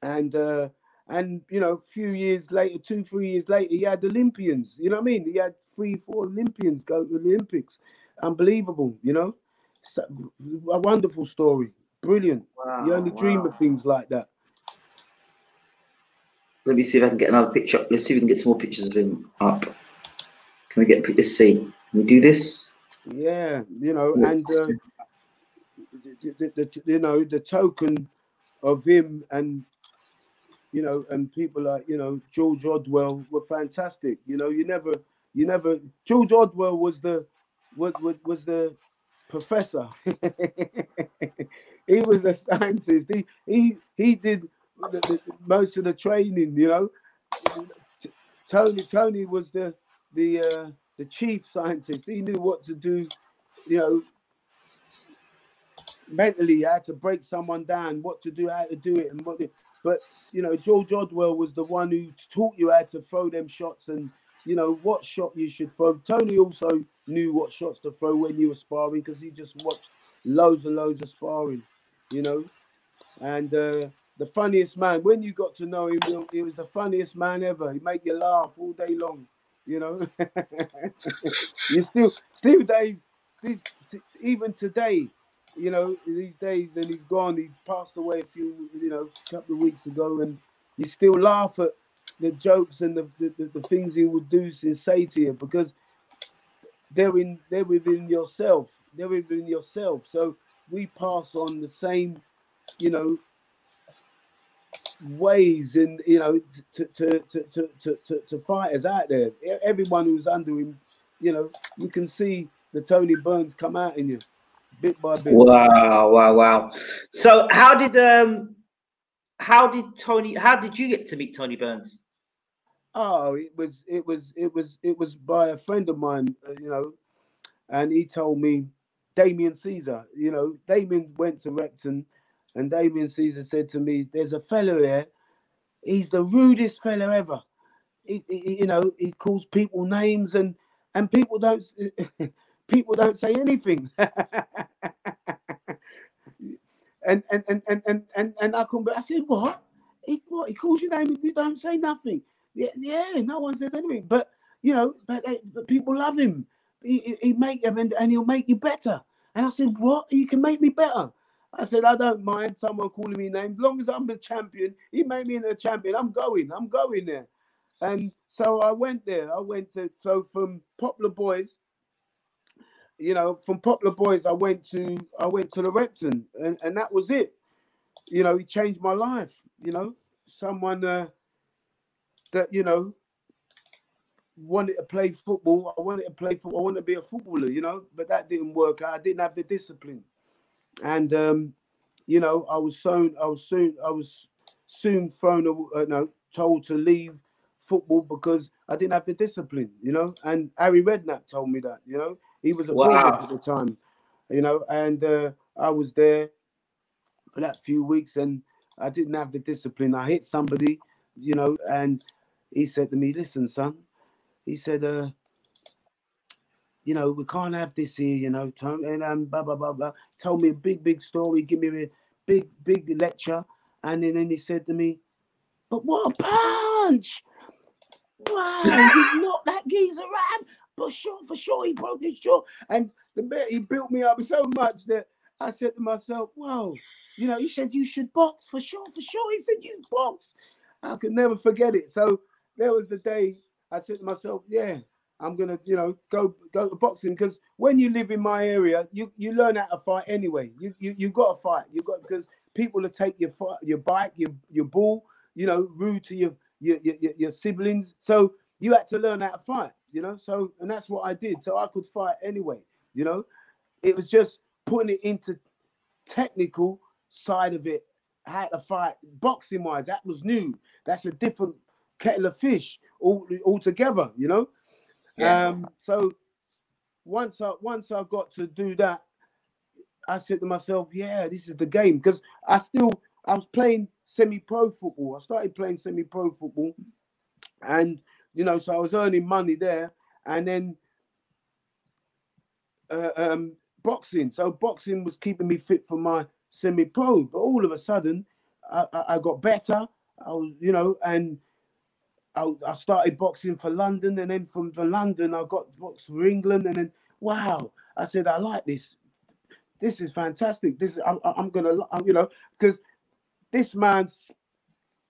and uh and you know, a few years later, two, three years later, he had Olympians. You know what I mean? He had three, four Olympians go to the Olympics. Unbelievable, you know. So, a wonderful story. Brilliant. you only dream of things like that. Let me see if I can get another picture. up. Let's see if we can get some more pictures of him up. Can we get? Let's see. Can we do this? Yeah, you know, Yeah. and uh, the, the, the, you know the token of him and you know and people like you know George Odwell were fantastic. You know, you never, you never. George Odwell was the was was, was the professor. he was a scientist. He he he did the, the, most of the training. You know, Tony Tony was the the uh, the chief scientist. He knew what to do. You know, mentally, how to break someone down, what to do, how to do it, and what. But you know, George Odwell was the one who taught you how to throw them shots and you know, what shot you should throw. Tony also knew what shots to throw when you were sparring because he just watched loads and loads of sparring, you know. And uh, the funniest man, when you got to know him, he was the funniest man ever. He made you laugh all day long, you know. you still, still days, these, even today, you know, these days, and he's gone. He passed away a few, you know, a couple of weeks ago, and you still laugh at the jokes and the, the, the things he would do and say to you because they're in they're within yourself. They're within yourself. So we pass on the same, you know, ways and you know to to to to to, to, to fighters out there. Everyone who's under him, you know, you can see the Tony Burns come out in you bit by bit. Wow, wow, wow. So how did um how did Tony how did you get to meet Tony Burns? Oh, it was it was it was it was by a friend of mine, uh, you know, and he told me Damien Cesay, you know, Damien went to Repton and Damien Cesay said to me, There's a fellow here, he's the rudest fellow ever. He, he, you know, he calls people names and and people don't people don't say anything. and, and, and, and, and, and, and I come back, I said, What? He, what? He calls your name and you don't say nothing. Yeah, yeah, no one says anything. But you know, but, eh, but people love him. He, he make him and, and he'll make you better. And I said, What? You can make me better. I said, I don't mind someone calling me names. As long as I'm the champion, he made me a champion. I'm going, I'm going there. And so I went there. I went to so from Poplar Boys, you know, from Poplar Boys, I went to I went to the Repton, and, and that was it. You know, he changed my life. You know, someone uh, that you know wanted to play football. I wanted to play football. I wanted to be a footballer, you know, but that didn't work out. I didn't have the discipline, and um, you know, I was soon, I was soon, I was soon thrown, uh, no, told to leave football because I didn't have the discipline, you know. And Harry Redknapp told me that, you know, he was a wow. at the time, you know, and uh, I was there for that few weeks, and I didn't have the discipline. I hit somebody you know, and he said to me, listen, son, he said, uh, you know, we can't have this here, you know, and um, blah, blah, blah, blah. Told me a big, big story, give me a big, big lecture. And then, then he said to me, but what a punch! Wow, he knocked that geezer out. But sure, for sure, he broke his jaw. And the bit he built me up so much that I said to myself, "Whoa, you know." He said you should box for sure, for sure. He said you box, I could never forget it. So there was the day I said to myself, yeah, I'm gonna, you know, go go to boxing because when you live in my area, you you learn how to fight anyway. You you you got to fight. You got because people will take your fight, your bike, your your ball, you know, rude to your your, your your siblings. So you had to learn how to fight, you know. So and that's what I did. So I could fight anyway, you know. It was just putting it into technical side of it how to fight boxing wise. That was new. That's a different kettle of fish all together, you know. Yeah. Um, so once I once I got to do that, I said to myself, yeah, this is the game. Because I still I was playing semi-pro football. I started playing semi-pro football, and you know, so I was earning money there, and then uh, um, boxing. So boxing was keeping me fit for my semi-pro. But all of a sudden, I, I, I got better. I was, you know, and I, I, started boxing for London, and then from London, I got boxed for England, and then wow, I said I like this. This is fantastic. This I, am gonna, you know, because this man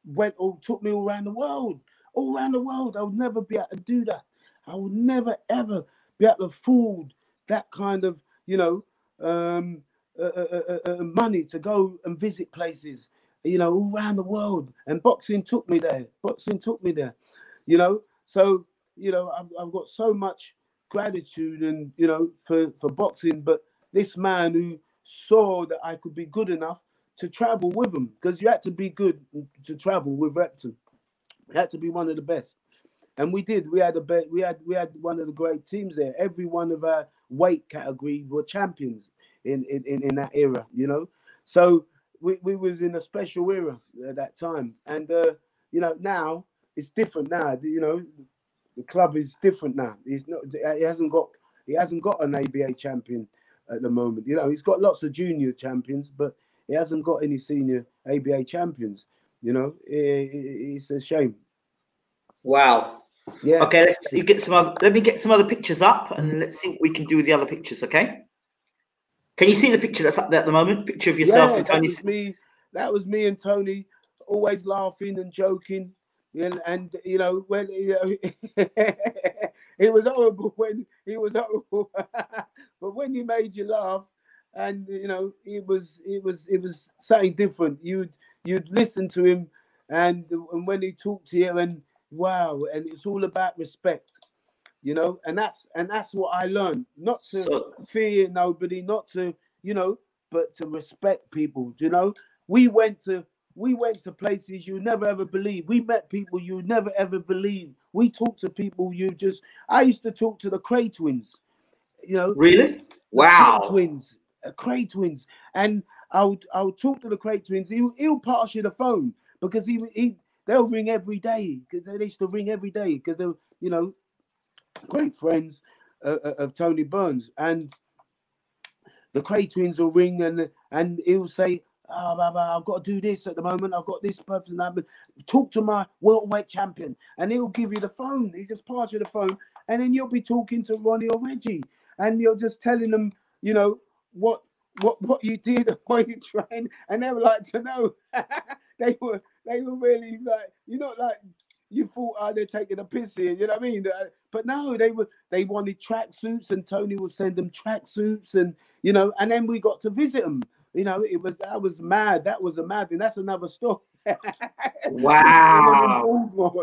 went or took me all around the world, all around the world. I would never be able to do that. I would never ever be able to afford that kind of, you know, um, uh, uh, uh, uh, money to go and visit places, you know, all around the world. And boxing took me there. Boxing took me there, you know. So, you know, I've, I've got so much gratitude and, you know, for, for boxing. But this man who saw that I could be good enough to travel with him, because you had to be good to travel with Repton. You had to be one of the best and we did. We had a bet. We had we had one of the great teams there. Every one of our weight category were champions in in, in that era, you know. So we, we was in a special era at that time, and uh, you know now it's different now. You know, the club is different now. He's not. He hasn't got. He hasn't got an ABA champion at the moment. You know, he's got lots of junior champions, but he hasn't got any senior ABA champions. You know, it, it, it's a shame. Wow. Yeah. Okay, let's you get some other. Let me get some other pictures up, and let's see what we can do with the other pictures. Okay. Can you see the picture that's up there at the moment? Picture of yourself yeah, and Tony. That was me. That was me and Tony, always laughing and joking. And, and you know when you know, it was horrible when he was horrible, but when he made you laugh, and you know it was it was it was something different. You'd you'd listen to him, and and when he talked to you, and wow, and it's all about respect, you know, and that's and that's what I learned. Not to so, fear nobody, not to you know, but to respect people. You know, we went to we went to places you never ever believe. We met people you never ever believe. We talked to people you just. I used to talk to the Kray twins. You know, really? Wow, twins, uh, Kray twins, and I would I would talk to the Kray twins. He, he'll pass you the phone because he he they'll ring every day because they used to ring every day because they're you know great friends uh, uh, of Tony Burns and the Kray twins will ring and and he'll say oh, blah, blah, I've got to do this at the moment. I've got this person. That, talk to my welterweight champion, and he'll give you the phone. He just pass you the phone, and then you'll be talking to Ronnie or Reggie, and you're just telling them, you know, what what what you did, why you trained, and they would like to know. they were they were really like you know like you thought oh they're taking a piss here, you know what I mean? Uh, but no, they were they wanted tracksuits, and Tony would send them tracksuits, and you know, and then we got to visit them. You know, it was that was mad. That was a mad thing. That's another story. wow.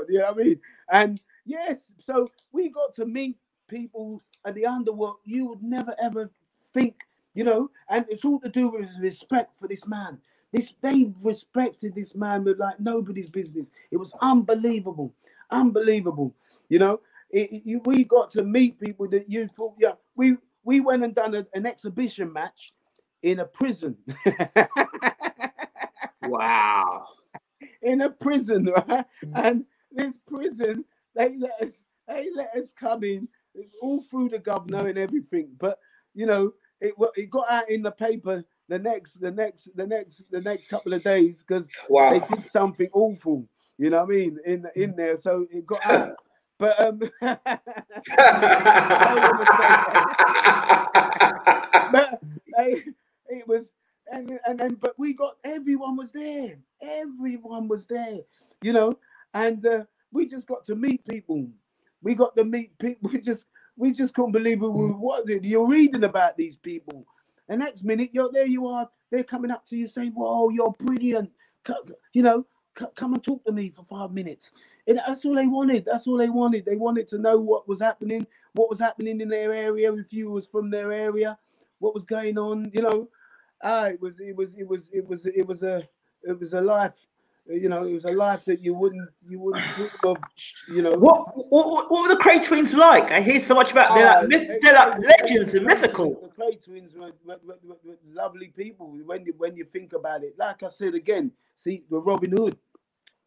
you know what I mean? And yes, so we got to meet people at the underworld you would never ever think, you know, and it's all to do with respect for this man. This they respected this man with like nobody's business. It was unbelievable, unbelievable. You know, it, it, you, we got to meet people that you thought, yeah, we we went and done a, an exhibition match in a prison. wow. In a prison, right? Mm. And this prison, they let us, they let us come in all through the governor and everything. But you know, it it got out in the paper the next, the next, the next, the next couple of days because wow. they did something awful. You know what I mean? In in there, so it got out. But um, but it was and, and then but we got everyone was there everyone was there you know and uh, we just got to meet people we got to meet people we just we just couldn't believe it. Mm. what you're reading about these people and next minute you're there you are. They're coming up to you saying whoa you're brilliant. You know come and talk to me for five minutes. And that's all they wanted. That's all they wanted. They wanted to know what was happening what was happening in their area if you was from their area what was going on you know. Ah, it was it was it was it was it was a it was a life you know, it was a life that you wouldn't you wouldn't think of, you know. What what, what were the Kray twins like? I hear so much about they're like, ah, myth, they're like legends and mythical. The Kray twins were, were, were, were, lovely people when you when you think about it. Like I said again, see the Robin Hood.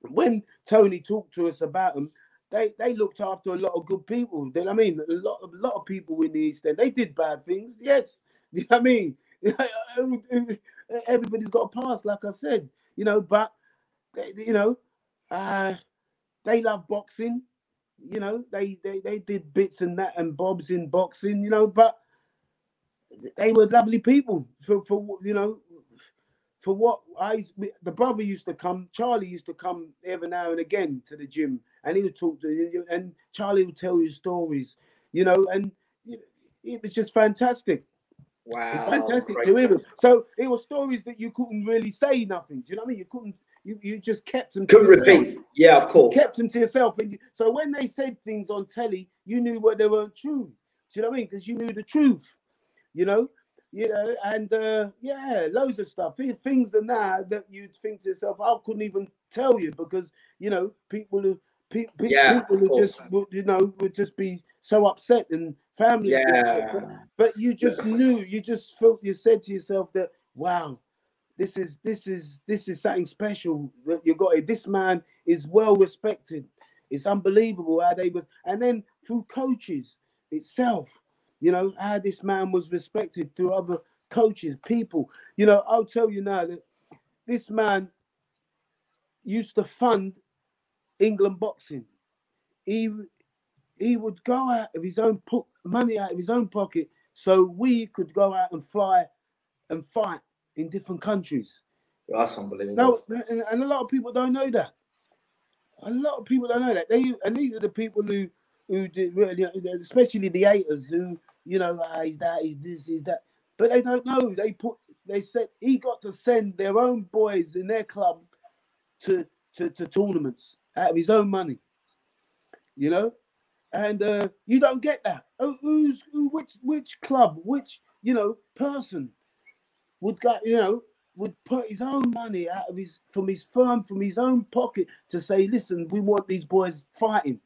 When Tony talked to us about them, they they looked after a lot of good people. Then I mean, a lot of a lot of people in the East End. They did bad things, yes. You know what I mean? Everybody's got a past, like I said, you know, but you know, uh, they love boxing. You know, they, they they did bits and that and bobs in boxing. You know, but they were lovely people for for you know for what I the brother used to come. Charlie used to come every now and again to the gym, and he would talk to you, and Charlie would tell you stories. You know, and it was just fantastic. Wow, fantastic to hear. So it was stories that you couldn't really say nothing. Do you know what I mean? You couldn't. You, you just kept them. Couldn't repeat. Yeah, of course. Kept them to yourself. And you, so when they said things on telly, you knew what they weren't true. Do you know what I mean? Because you knew the truth. You know, you know, and uh, yeah, loads of stuff, things and that that you'd think to yourself, I couldn't even tell you because you know people who pe- pe- yeah, people who just you know would just be so upset and family. Yeah. But you just yeah. knew, you just felt, you said to yourself that, wow, this is this is this is something special that you got it. This man is well respected. It's unbelievable how they were, and then through coaches itself, you know, how this man was respected through other coaches, people. You know, I'll tell you now that this man used to fund England boxing. He he would go out of his own put money out of his own pocket so we could go out and fly and fight in different countries. That's unbelievable. No, and a lot of people don't know that. A lot of people don't know that. They and these are the people who who did really, especially the haters who you know, ah, he's that, he's this, he's that, but they don't know. They put they said he got to send their own boys in their club to to, to tournaments out of his own money. You know, and uh, you don't get that. who's who, which which club, which you know person would go, you know, would put his own money out of his from his firm, from his own pocket to say, listen, we want these boys fighting.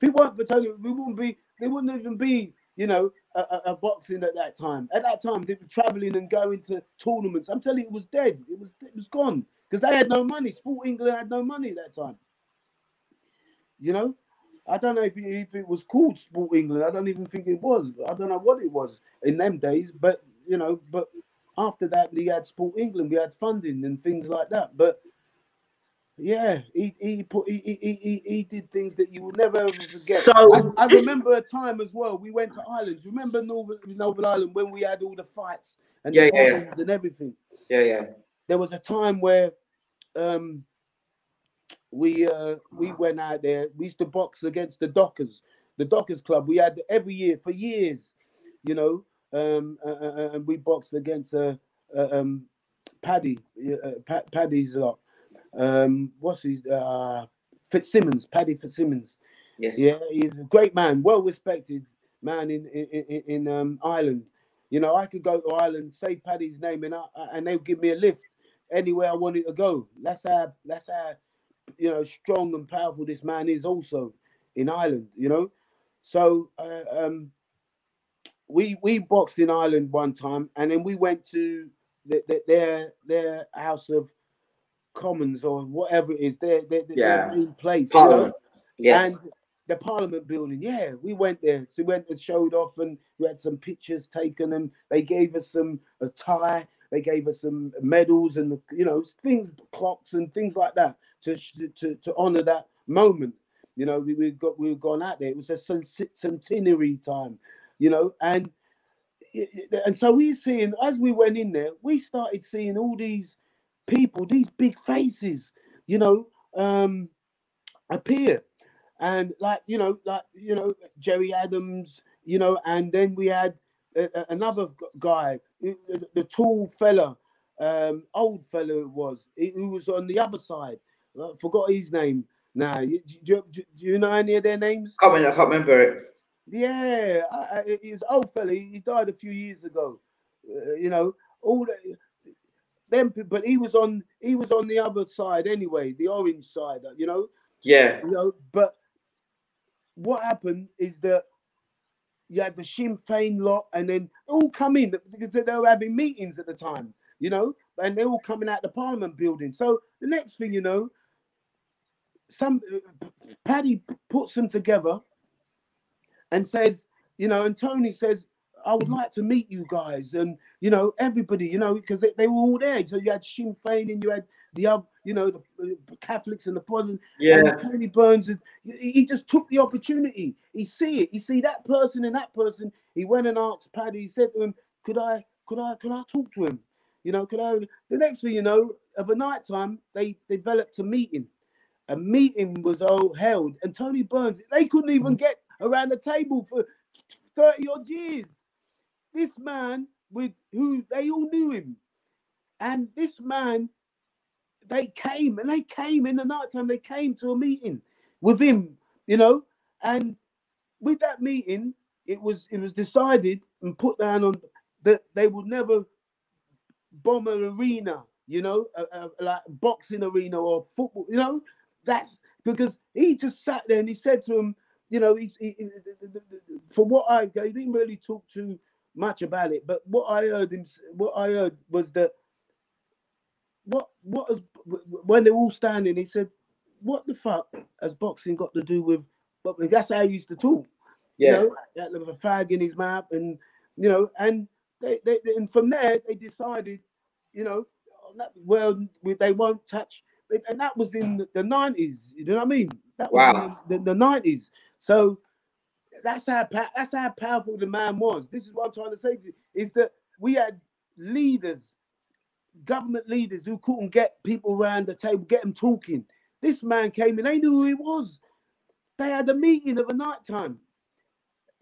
If it weren't for Tony, we wouldn't be, they wouldn't even be, you know, a, a, a boxing at that time. At that time, they were traveling and going to tournaments. I'm telling you, it was dead. It was it was gone because they had no money. Sport England had no money at that time. You know, I don't know if it, if it was called Sport England. I don't even think it was. I don't know what it was in them days. But you know, but after that, we had Sport England. We had funding and things like that. But yeah, he he put he he he, he did things that you will never ever forget. So I, I remember a time as well. We went to Ireland. Remember Northern, Northern Ireland when we had all the fights and yeah, the yeah. and everything. Yeah, yeah. There was a time where um we uh we went out there. We used to box against the Dockers, the Dockers Club. We had every year for years, you know. Um, uh, uh, uh and we boxed against uh, uh um Paddy, uh, Paddy's lot um, what's his uh, Fitzsimmons, Paddy Fitzsimmons. Yes. Yeah, he's a great man, well respected man in in, in um, Ireland. You know, I could go to Ireland, say Paddy's name, and I, and they'll give me a lift anywhere I wanted to go. That's how that's how you know strong and powerful this man is. Also in Ireland, you know. So uh, um, we we boxed in Ireland one time, and then we went to the, the, their their house of Commons or whatever it is, their their, yeah. their main place. Parliament. You know? Yes. And the Parliament building, yeah, we went there. So we went and showed off, and we had some pictures taken, and they gave us some a tie. They gave us some medals and you know things, clocks and things like that to to to honor that moment. You know, we, we got we were gone out there. It was a centenary time, you know, and and so we seeing as we went in there, we started seeing all these people, these big faces, you know, um, appear. And like, you know, like, you know, Gerry Adams, you know, and then we had another guy, the, tall fella, um, old fella it was, who was on the other side. I forgot his name now. Do, do, do, you know any of their names? I can't remember it. Yeah, I, I, he old fella. He died a few years ago. Uh, you know, all the, them but he was on he was on the other side anyway, the orange side, you know. Yeah. You know, but what happened is that you had the Sinn Fein lot, and then all come in because they were having meetings at the time, you know, and they're all coming out the Parliament building. So the next thing you know, some Paddy puts them together and says, you know, and Tony says, I would like to meet you guys and you know everybody, you know, because they, they were all there. So you had Sinn Fein and you had the other, you know, the, the Catholics and the Protestants. Yeah. And Tony Burns, and he just took the opportunity. He see it. He see that person and that person. He went and asked Paddy. He said to him, "Could I, could I, could I talk to him? You know, could I?" The next thing you know, of a night time, they developed a meeting. A meeting was all held, and Tony Burns. They couldn't even mm. get around the table for 30 odd years this man with who they all knew him, and this man, they came and they came in the night time. They came to a meeting with him, you know, and with that meeting, it was it was decided and put down on that they would never bomb an arena, you know, a, a, like boxing arena or football, you know. That's because he just sat there and he said to him, you know, he's he, he, for what I he didn't really talk to much about it, but what I heard him, what I heard was that what what was when they're all standing, he said, what the fuck has boxing got to do with? But that's how he used to talk. Yeah. You know, that little fag in his mouth, and you know, and they, they, and from there they decided, you know, oh, that- well, they won't touch, and that was in the nineties. You know what I mean? That was Wow. the nineties. So that's how that's how powerful the man was. This is what I'm trying to say to you, is that we had leaders, government leaders who couldn't get people around the table, get them talking. This man came in, they knew who he was. They had a meeting of a night time.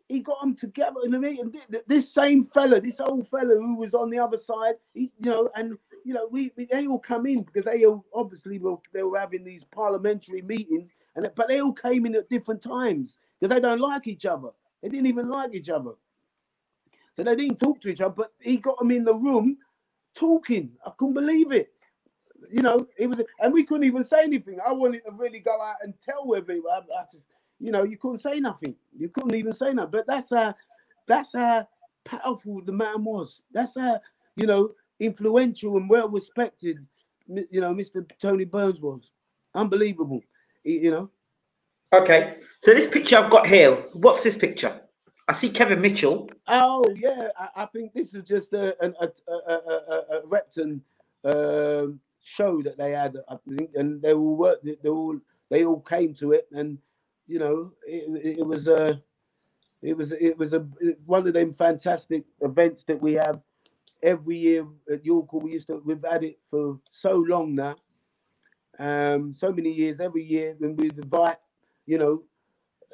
He got them together in a meeting. Th- th- This same fella, this old fella who was on the other side, he, you know, and you know, we, we they all come in because they all obviously were they were having these parliamentary meetings, and but they all came in at different times because they don't like each other. They didn't even like each other, so they didn't talk to each other. But he got them in the room talking. I couldn't believe it. You know, it was, and we couldn't even say anything. I wanted to really go out and tell everyone. I, I just, you know, you couldn't say nothing. You couldn't even say nothing. But that's how, that's how powerful the man was. That's how, you know, influential and well respected, you know, Mr. Tony Burns was. Unbelievable. You know, Okay. So this picture I've got here. What's this picture? I see Kevin Mitchell. Oh yeah, I, I think this is just a a, a, a, a, Repton um, show that they had, I think, and they all worked. They all they all came to it, and you know, it, it was a it was it was a one of them fantastic events that we have every year at York. We used to we've had it for so long now, um, so many years every year, and we invite you know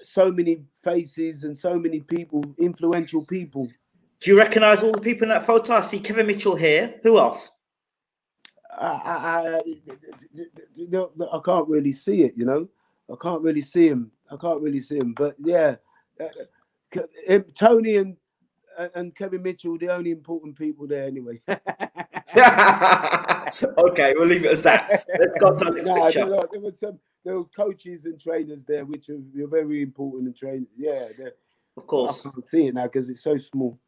so many faces and so many people, influential people. Do you recognise all the people in that photo? I see Kevin Mitchell here. Who else? I, I, I, I can't really see it, you know. I can't really see him. I can't really see him. But yeah, uh, Tony and and Kevin Mitchell, the only important people there anyway. okay, we'll leave it as that. Let's go to the next there, picture. were- there was some there were coaches and trainers there, which are, were very important and train. Yeah, Of I course. can't see it now because it's so small.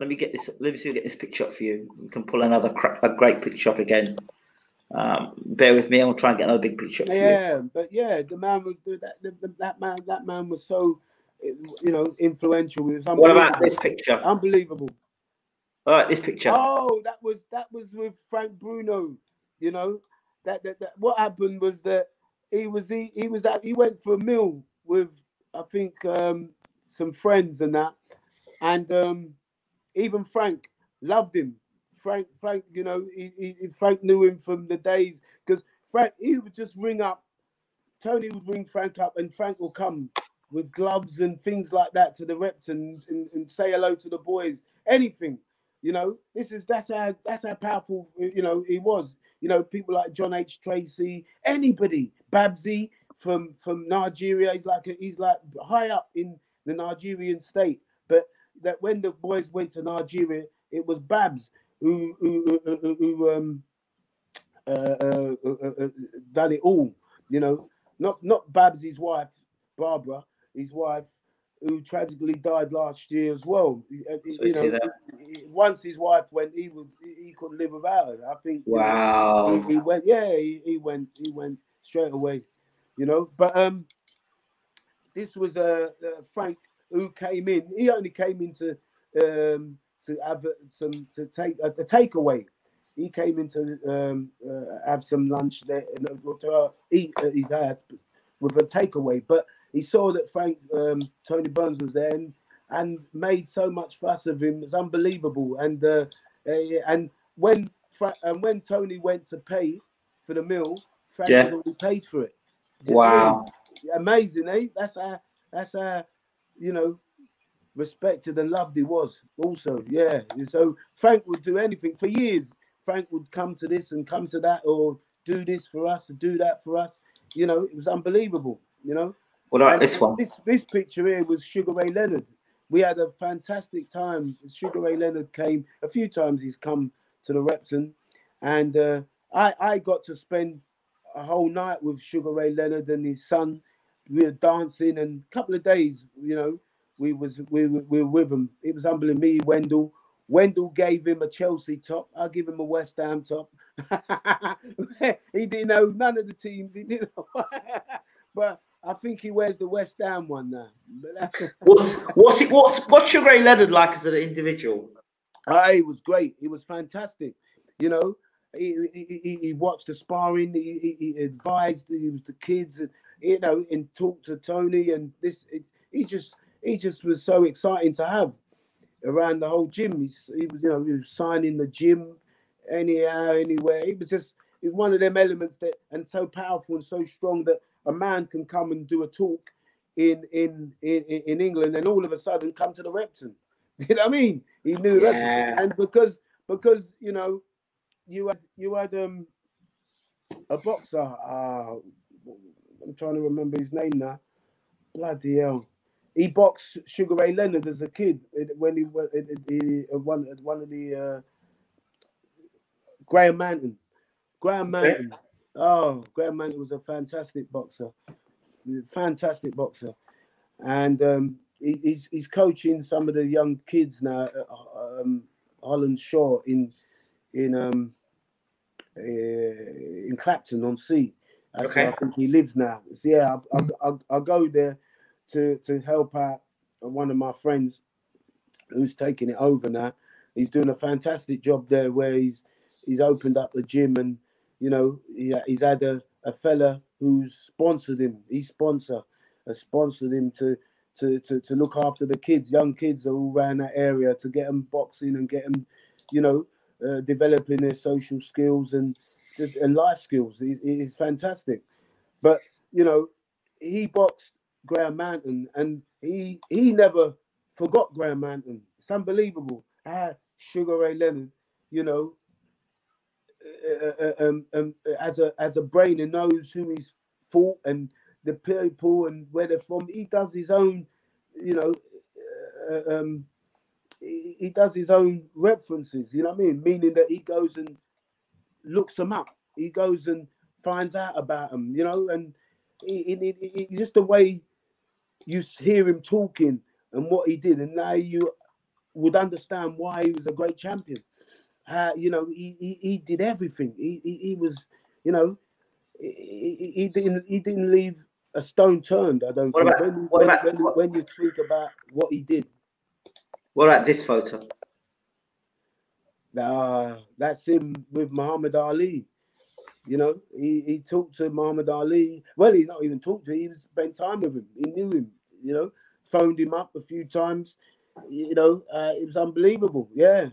Let me get this. Let me see. Get this picture up for you. We can pull another a great picture up again. Um, bear with me. I'll try and get another big picture up for you. Yeah, but yeah, the man was that that man that man was so you know influential. It was What about this picture? Unbelievable. All right, this picture. Oh, that was that was with Frank Bruno. You know that, that, that what happened was that he was he, he was at he went for a meal with I think um, some friends and that, and um, even Frank loved him. Frank Frank, you know, he, he, Frank knew him from the days because Frank he would just ring up. Tony would ring Frank up, and Frank will come with gloves and things like that to the reps and, and, and say hello to the boys. Anything, you know. This is that's how that's how powerful you know he was. You know, people like John H. Stracey, anybody, Babsy from from Nigeria. He's like a, he's like high up in the Nigerian state. But that when the boys went to Nigeria, it was Babs who who, who, who, um uh, uh, uh, uh, done it all. You know, not not Babs, his wife, Barbara, his wife, who tragically died last year as well. Uh, Sorry You know, once his wife went, he would he couldn't live without her. I think. you know, Wow. he, he went, yeah, he, he went, he went straight away, you know. But um, this was uh, uh Frank who came in. He only came in to um to have uh, some to take a, a takeaway. He came in to um uh, have some lunch there and uh, to uh, eat at his house with a takeaway. But he saw that Frank um, Tony Burns was there and and made so much fuss of him. It's unbelievable. And uh, uh, and when Fra- and when Tony went to pay for the meal, Frank Yeah. had already paid for it. Do you know what Wow. amazing, eh? That's how that's how you know respected and loved he was. Also, yeah. So Frank would do anything for years. Frank would come to this and come to that, or do this for us, and do that for us. You know, it was unbelievable. You know. What about And this one? This this picture here was Sugar Ray Leonard. We had a fantastic time. Sugar Ray Leonard came a few times. He's come to the Repton, and uh, I I got to spend a whole night with Sugar Ray Leonard and his son. We were dancing, and a couple of days, you know, we was we, were- we were with him. It was humbling Me, Wendell, Wendell gave him a Chelsea top. I'll give him a West Ham top. he didn't know none of the teams. He didn't know. but I think he wears the West Ham one now. what's what's it, what's what's Sugar Ray Leonard like as an individual? Oh, he was great. He was fantastic. You know, he, he, he watched the sparring. He, he, advised. He was the kids, and you know, and talked to Tony. And this, it, he just he just was so exciting to have around the whole gym. He's, he was, you know, he was signing the gym anyhow, anywhere. It was just one of them elements that and so powerful and so strong that a man can come and do a talk in in in, in England and all of a sudden come to the Repton. You know what I mean? He knew yeah. that, and because because you know you had you had um a boxer. Uh, I'm trying to remember his name now. Bloody hell! He boxed Sugar Ray Leonard as a kid when he he, one one of the uh, Graham Manton. Graham Manton. Okay. Oh, Graham Manton was a fantastic boxer, fantastic boxer, and um, he, he's he's coaching some of the young kids now at um, Holland Shaw in in um uh, in Clacton on Sea. That's okay. where I think he lives now. So yeah, I, I, I, I'll go there to to help out one of my friends who's taking it over now. He's doing a fantastic job there, where he's he's opened up the gym and you know he, he's had a, a fella who's sponsored him. He's sponsor has sponsored him to to, to to look after the kids. Young kids are all around that area to get them boxing and get them, you know, uh, developing their social skills and and life skills. It is fantastic. But you know, he boxed Graham Manton, and he he never forgot Graham Manton. It's unbelievable how Sugar Ray Leonard, you know, uh, uh, uh um, um, as a as a brain and knows who he's fought and the people and where they're from. He does his own, you know, uh, um, he, does his own references. You know what I mean? Meaning that he goes and looks them up. He goes and finds out about them. You know, and he, just the way you hear him talking and what he did, and now you would understand why he was a great champion. Uh, you know, he, he, he did everything. He, he, he was, you know, he, he, didn't he didn't leave a stone turned. I don't what think. About, when, when, about, when, when, you speak about what he did. What about this photo? Nah, that's him with Muhammad Ali. You know, he, he talked to Muhammad Ali. Well, he not even talked to him, he spent time with him. He knew him, you know, phoned him up a few times. You know, uh, it was unbelievable. Yeah.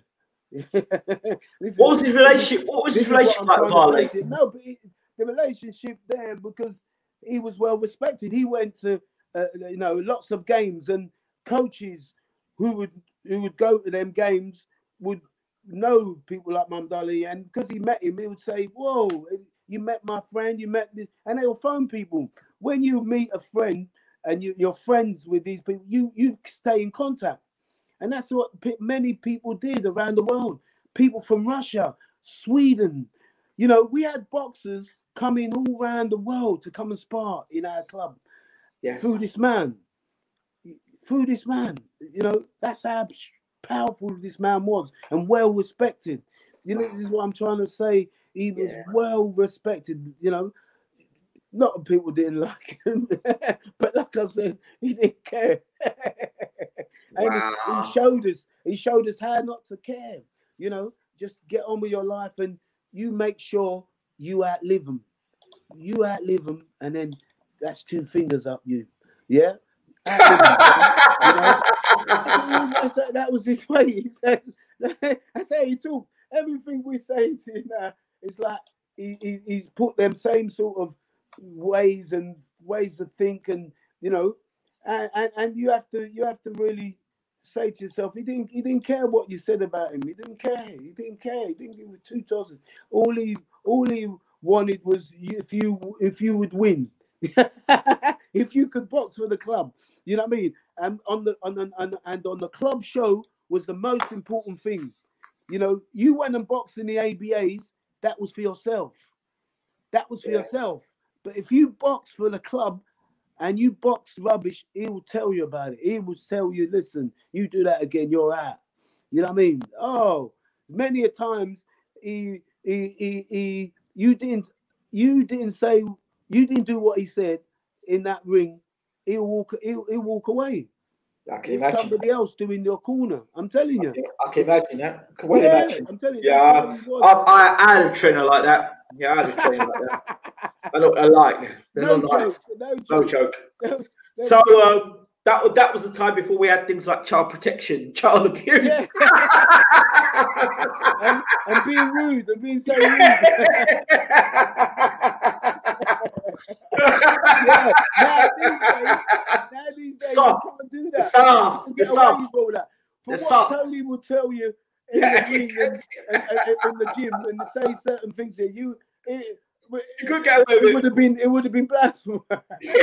what was his relationship? What was his relationship like with No, but he, the relationship there because he was well respected. He went to uh, you know lots of games and coaches who would who would go to them games would know people like Muhammad Ali, and because he met him, he would say, "Whoa, you met my friend, you met this," and they'll phone people. When you meet a friend and you, you're friends with these people, you you stay in contact, and that's what many people did around the world. People from Russia, Sweden, you know, we had boxers coming all around the world to come and spar in our club. Yes. Through this man, through this man, you know, that's how powerful this man was and well respected. You know, this is what I'm trying to say. He was yeah. well respected, you know. Not people didn't like him, but like I said, he didn't care. and wow. he, he showed us, he showed us how not to care. You know, just get on with your life and you make sure you outlive them. You outlive them, and then that's two fingers up you. Yeah. Them, you know? that was his way. He said, "That's how he talked. Everything we're saying to him now is like he, he, he's put them same sort of ways and ways to think, and you know, and, and, and you have to you have to really say to yourself, he didn't he didn't care what you said about him. He didn't care. He didn't care. He didn't give you two tosses. All he all he wanted was if you if you would win. if you could box for the club, you know what I mean. And on the on, the, on the, and on the club show was the most important thing. You know, you went and boxed in the ABAs. That was for yourself. That was for yeah. yourself. But if you box for the club and you box rubbish, he will tell you about it. He will tell you, listen, you do that again, you're out. You know what I mean? Oh, many a times he he he, he you didn't you didn't say you didn't do what he said in that ring. He'll walk he'll, he'll walk away. I can imagine. Somebody else doing your corner. I'm telling you. I can imagine that. I can well yeah, imagine. I'm telling you. Yeah, that's how he I. I, I had a trainer like that. Yeah, I had a trainer like that. I don't I like. They're no not joke. nice. No joke. No joke. No- no So joke. um, that was that was the time before we had things like child protection, child abuse. Yeah. and, and being rude and being so rude. yeah. Now these days, now these days Soft. you can't do that. soft, You the soft. with all that. For The what soft. Tony will tell you in Yeah, the ring and, and in the gym and say certain things that you it, you could get away it would have been it would have been blasphemous. but you,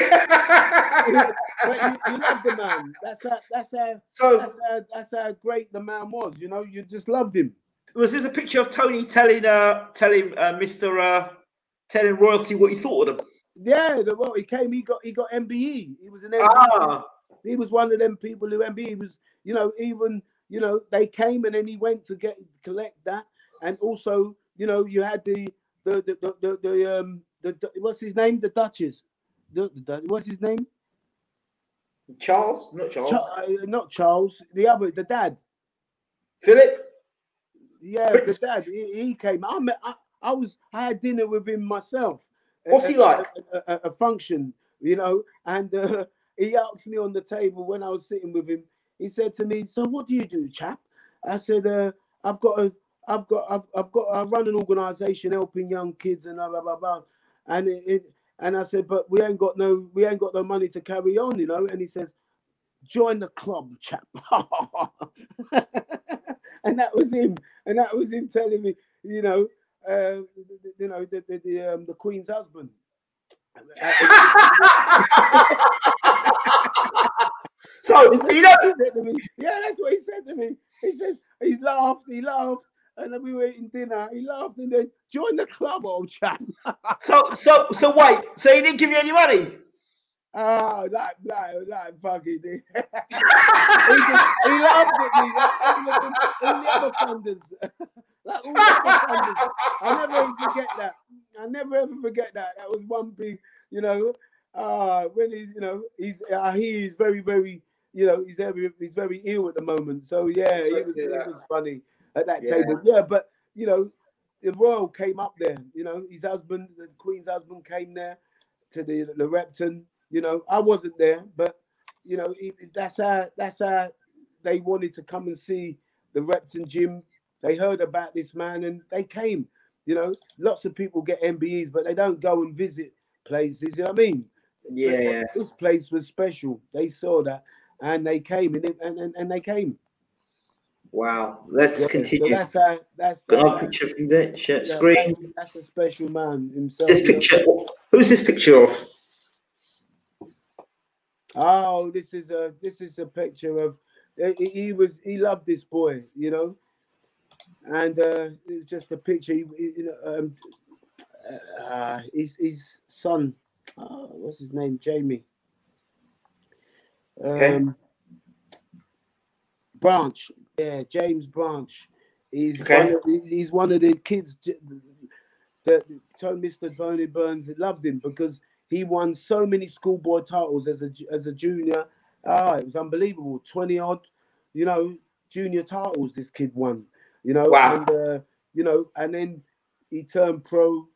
you love the man. That's how that's how so that's how that's how great the man was. You know, you just loved him. was this a picture of Tony telling uh telling uh, Mr. uh telling royalty what he thought of them? Yeah, the, well, he came. He got he got MBE. He was an MBE. Ah, He was one of them people who MBE was. You know, even you know they came and then he went to get collect that, and also you know you had the the the the, the, the um the, the what's his name the Duchess. The, the, what's his name? Charles, not Charles. Cha- uh, not Charles. The other, the dad. Philip. Yeah, Prince- the dad. He, he came. I met. I, I was. I had dinner with him myself. What's he like? A, a- a function, you know, and uh, he asked me on the table when I was sitting with him. He said to me, "So what do you do, chap?" I said, uh, "I've got a, I've got, I've, I've got, I run an organisation helping young kids and blah blah blah blah." And it, it, and I said, "But we ain't got no, we ain't got no money to carry on, you know." And he says, "Join the club, chap." and that was him, and that was him telling me, you know, uh, you know, the the, the, um, the Queen's husband. so you know, he said to me, yeah, that's what he said to me. He says he laughed, he laughed, and then we were eating dinner. He laughed and then join the club, old chap. so so so wait, so he didn't give you any money? Oh, that that that fucking thing. he, just, he laughed at me like all, of them, all the other funders. like all the other funders. I never ever forget that. I never ever forget that. That was one big, you know, uh when he's, you know, he's I hear he's very, very, you know, he's very he's very ill at the moment. So yeah, it was it was funny at that Yeah. table. Yeah, but you know, the royal came up there, you know, his husband, the Queen's husband came there to the the Repton. You know, I wasn't there, but you know, it, that's how that's how they wanted to come and see the Repton gym. They heard about this man and they came. You know, lots of people get MBEs, but they don't go and visit places. You know what I mean? Yeah, But yeah. This place was special. They saw that and they came and it, and, and, and they came. Wow. Let's Yeah, So continue. that's how that's, Got another picture from the yeah, screen. that's, that's a special man himself. This picture. Who's this picture of? Oh, this is a this is a picture of he, he was he loved this boy, you know, and uh, it's just a picture. He, you know, um, uh, his his son, uh, what's his name, Jamie. Okay. Um, Branch, yeah, James Branch. He's Okay. one of, he- he's one of the kids that told Mr. Tony Burns loved him because he won so many schoolboy titles as a as a junior. Ah, it was unbelievable. Twenty odd, you know, junior titles this kid won. You know, Wow. and uh, you know, and then he turned pro,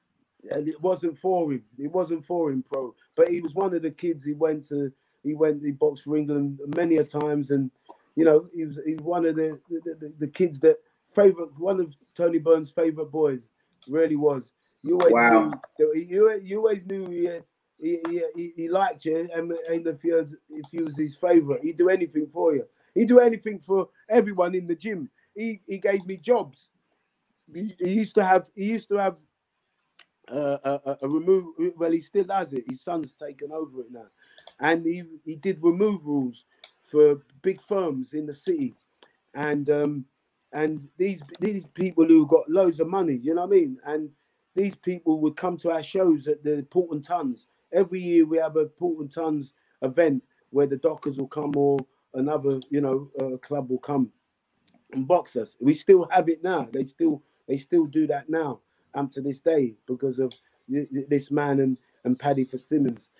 and it wasn't for him. It wasn't for him pro, but he was one of the kids. He went to he went he boxed for England many a times, and you know, he was he was one of the the, the, the kids that favorite one of Tony Burns' favorite boys. Really was. You always Wow. knew you, you always knew he, he, he, he, he liked you, and, and if you if you was his favorite, he'd do anything for you. He'd do anything for everyone in the gym. He he gave me jobs. He, he used to have he used to have uh, a, a, a remove. Well, he still has it. His son's taken over it now, and he he did removals for big firms in the city, and um and these these people who got loads of money, you know what I mean, and these people would come to our shows at the Port and Tons. Every year we have a Port and Tons event where the Dockers will come or another, you know, uh, club will come. and box us. We still have it now. They still they still do that now, um, to this day because of th- th- this man and and Paddy Fitzsimmons,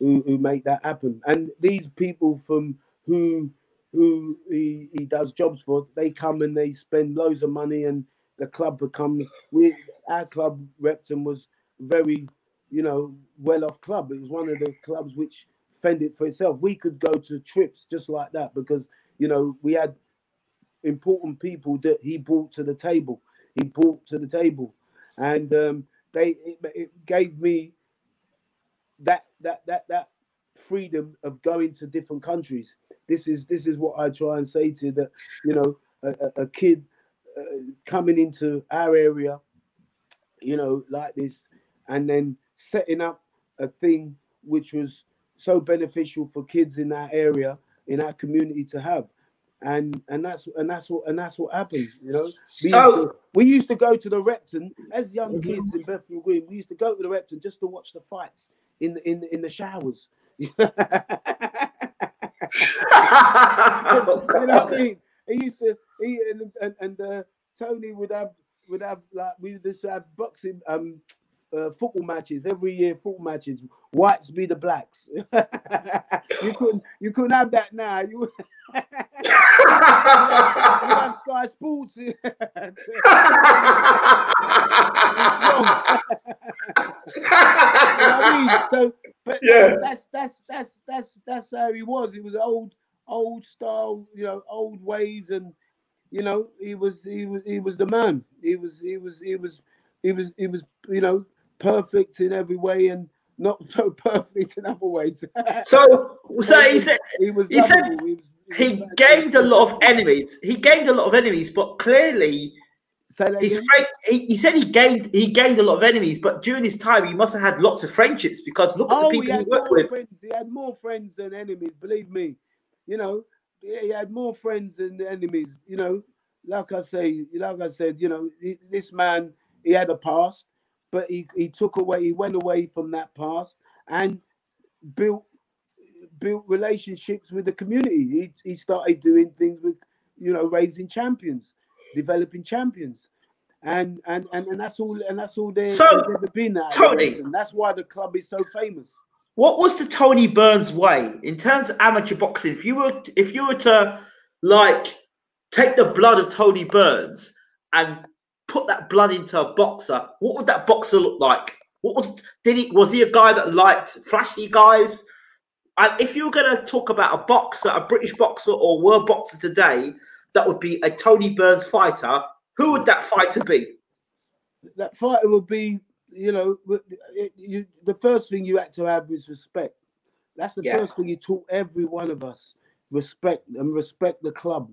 who who make that happen. And these people from who who he, he does jobs for, they come and they spend loads of money, and the club becomes we our club Repton was very you know well off club. It was one of the clubs which fended for itself. We could go to trips just like that because you know we had important people that he brought to the table. He brought to the table, and um, they it, it gave me that that that that freedom of going to different countries. This is this is what I try and say to that you know a, a, kid uh, coming into our area, you know like this, and then setting up a thing which was so beneficial for kids in that area in our community to have. And and that's and that's what and that's what happened you know. We, So- used, to, we used to go to the repton as young kids in bethnal green. We used to go to the repton just to watch the fights in the in, the- in the showers you know Oh, what I mean? He used to he and and, and uh, Tony would have would have like we to have boxing um uh, football matches every year. Football matches, whites be the blacks. you couldn't you couldn't have that now. You you have Sky Sports. You know what I mean? So, but Yeah. that's that's that's that's that's how he was. He was old old style, you know, old ways, and you know, he was he was he was the man. He was he was he was he was he was you know perfect in every way and not so perfect in other ways. so, so he said he was he said he, was, he was- gained a lot of enemies. He gained a lot of enemies, but clearly Say that his again? friend. He, he said he gained he gained a lot of enemies, but during his time he must have had lots of friendships because look at Oh, the he people he had worked more with. friends. He had more friends than enemies. Believe me. You know, he he had more friends than enemies. You know, like I say, like I said, you know, he- this man he had a past, but he he took away, he went away from that past and built built relationships with the community. He he started doing things with, you know, raising champions, developing champions. And, and and and that's all and that's all they, so, there's ever been at Tony-. That's why the club is so famous. What was the Tony Burns way in terms of amateur boxing? If you were if you were to like take the blood of Tony Burns and put that blood into a boxer, what would that boxer look like? What was did he was he a guy that liked flashy guys? And if you were going to talk about a boxer, a British boxer or world boxer today, that would be a Tony Burns fighter. Who would that fighter be? that fighter will be, you know, it, you, the first thing you had to have is respect. That's the Yeah. first thing you taught every one of us: respect and respect the club.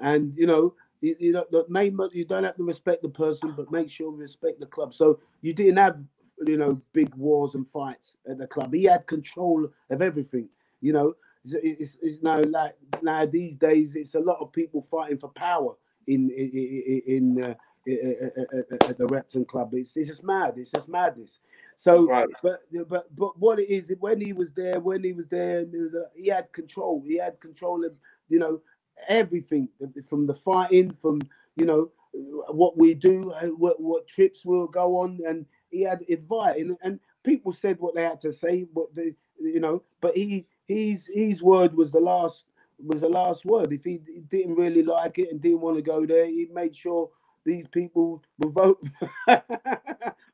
And you know, you, you know, the main you don't have to respect the person, but make sure you respect the club. So you didn't have, you know, big wars and fights at the club. He had control of everything. You know, it's, it's, it's now like now these days, it's a lot of people fighting for power in in in. uh, at the Repton Club. It's, it's just mad. It's just madness. So, Right. but but but what it is, when he was there, when he was there, there was a, he had control. He had control of you know everything from the fighting, from you know what we do, what what trips we'll go on, and he had advice. And, and people said what they had to say, what the you know, but he his his word was the last was the last word. If he didn't really like it and didn't want to go there, he made sure these people will vote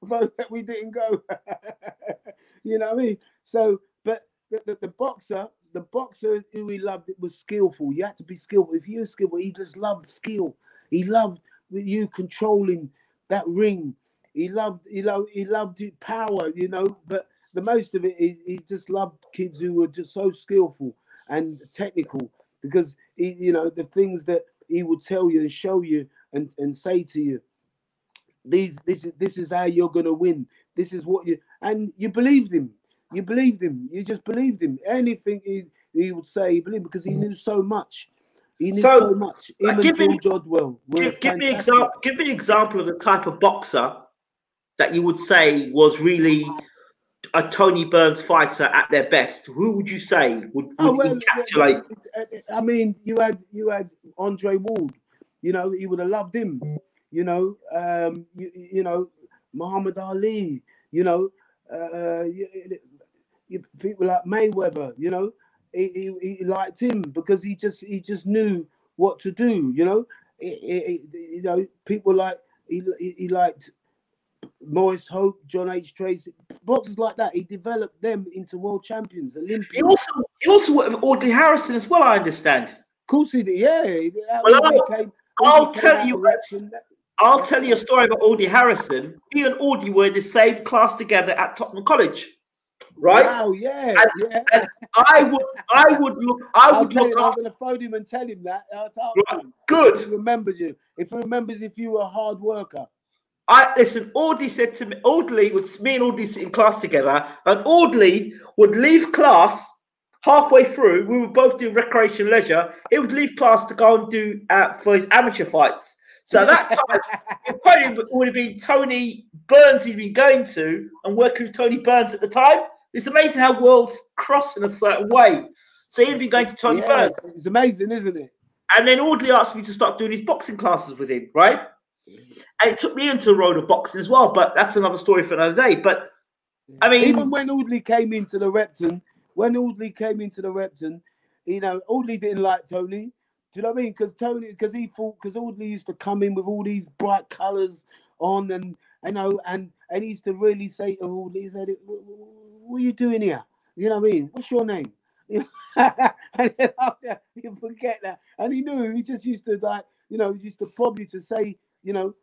vote that we didn't go. you know what I mean? So, but the, the, the boxer, the boxer who he loved, it was skillful. You had to be skillful. If you were skillful, he just loved skill. He loved you controlling that ring. He loved, he loved, he loved power. You know, but the most of it, he, he just loved kids who were just so skillful and technical because he, you know, the things that he would tell you and show you and, and say to you, these this is this is how you're gonna win. This is what you and you believed him. You believed him. You just believed him. Anything he, he would say, he believed because he knew so much. He knew So, so, much. Uh, him like, and give me- George Odwell were Give, give me example. Give me an example of the type of boxer that you would say was really a Tony Burns fighter at their best. Who would you say would, would Oh, well, encapsulate? uh, I mean, you had you had Andre Ward. You know, he would have loved him. You know, um, you, you know, Muhammad Ali. You know, uh, you, you, people like Mayweather. You know, he, he, he liked him because he just he just knew what to do. You know, you know, people like he, he liked Maurice Hope, John H. Stracey, boxers like that. He developed them into world champions, He also he also worked with Audley Harrison as well. I understand. Of course he did. Yeah. that Well, I'll- came- I'll when he came tell you of what- Wrexham, that- I'll tell you a story about Audley Harrison. He and Audley were in the same class together at Tottenham College, right? Wow, yeah, And- yeah. and I would, I would look, I I'll would look you, I'm going to phone him and tell him that. I'll Right, him Good. if he remembers you. If he remembers if you were a hard worker. I listen. Audley said to me, Audley would me and Audley sit in class together, and Audley would leave class halfway through. We would both do recreation leisure. He would leave class to go and do uh, for his amateur fights. So that time, it probably would have been Tony Burns he'd been going to and working with Tony Burns at the time. It's amazing how worlds cross in a certain way. So he'd been going to Tony Yeah, Burns, It's amazing, isn't it? and then Audley asked me to start doing his boxing classes with him, right? And it took me into the road of boxing as well, but that's another story for another day. But I mean, Even when Audley came into the Repton, when Audley came into the Repton, you know, Audley didn't like Tony. Do you know what I mean? Because Tony, because he thought, because Audley used to come in with all these bright colours on, and you know, and and he used to really say to Audley, he said, "What are you doing here? You know what I mean? What's your name?" You know? and then after you forget that, and he knew he just used to like, you know, he used to probably to say, you know,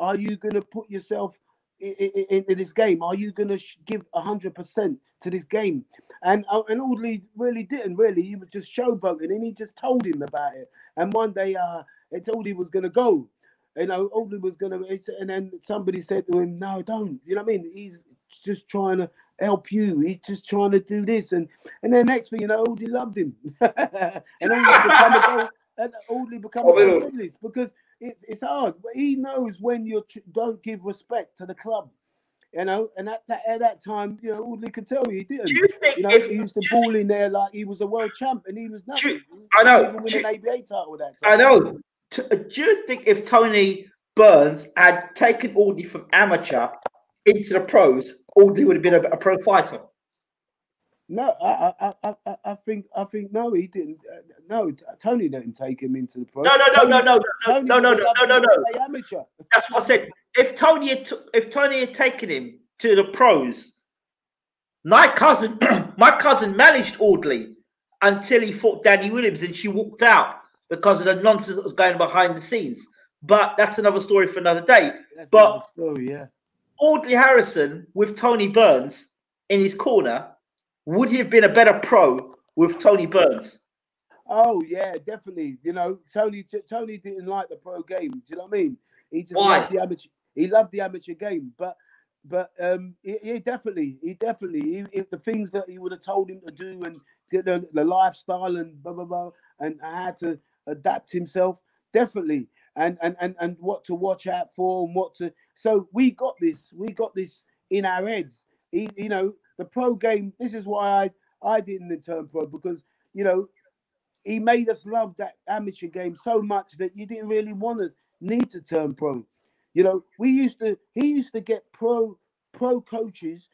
are you going to put yourself i- i- i- into this game? Are you going to give hundred percent to this game? And uh, and Audley really didn't. Really, he was just showboating, and he just told him about it. And one day, uh, they told he was going to go. You know, Audley was going to, and then somebody said to him, "No, don't." You know what I mean? He's just trying to help you. He's just trying to do this, and and then next thing you know, Audley loved him, and Audley become a goal, and Audley become a Oh, goal because it's it's hard. He knows when you don't give respect to the club, you know. And at that at that time, you know, Audley could tell you he didn't. do you think You know, if he used to ball in there like he was a world champ, and he was nothing. I know. Even win an ABA title that time. I know. Uh, do you think if Tony Burns had taken Audley from amateur into the pros, Audley would have been a, a pro fighter? No, I, I, I, I, I think, I think no, he didn't. Uh, no, Tony didn't take him into the pro. No, no, no, no, no, no, no, no, no, no, no, loved no. him Amateur. That's what I said. If Tony had if Tony had taken him to the pros, my cousin, my cousin managed Audley until he fought Danny Williams, and she walked out because of the nonsense that was going behind the scenes. But that's another story for another day. That's But- another story, yeah. Audley Harrison with Tony Burns in his corner, would he have been a better pro with Tony Burns? Oh yeah, definitely. You know, Tony Tony didn't like the pro game. Do you know what I mean? He just Why? loved the amateur. He loved the amateur game, but but um, he, he definitely, he definitely, he, he- the things that he would have told him to do and you know, the lifestyle and blah blah blah, and how to adapt himself, definitely, and and and and what to watch out for and what to. So we got this, we got this in our heads. He, you know, the pro game. This is why I I didn't turn pro because you know he made us love that amateur game so much that you didn't really want to need to turn pro. You know, we used to he used to get pro pro coaches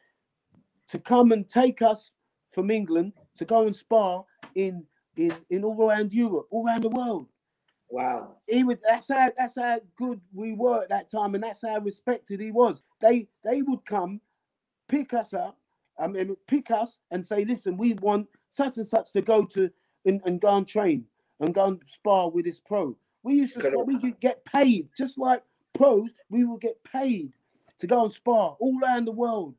to come and take us from England to go and spar in in in all around Europe, all around the world. Wow. He would that's how that's how good we were at that time, and that's how respected he was. They they would come, pick us up, I mean pick us and say, listen, we want such and such to go to and, and go and train and go and spar with this pro. We used to spar, we could get paid just like pros. We would get paid to go and spar all around the world.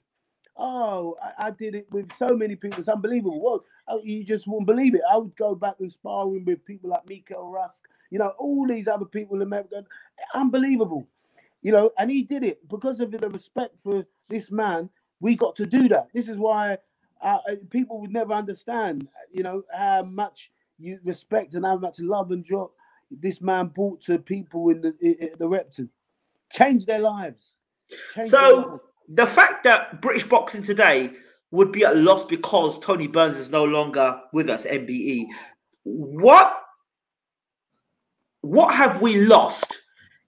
Oh, I, I did it with so many people. It's unbelievable. Well, oh, you just wouldn't believe it. I would go back and sparring with people like Mikael Rusk, you know, all these other people in America. Unbelievable. You know, and he did it because of the respect for this man. We got to do that. This is why uh, uh, people would never understand, you know, how much you respect and how much love and joy this man brought to people in the in, the Repton. Changed their lives. Changed their So lives. the fact that British boxing today would be at a loss because Tony Burns is no longer with us, MBE. What what have we lost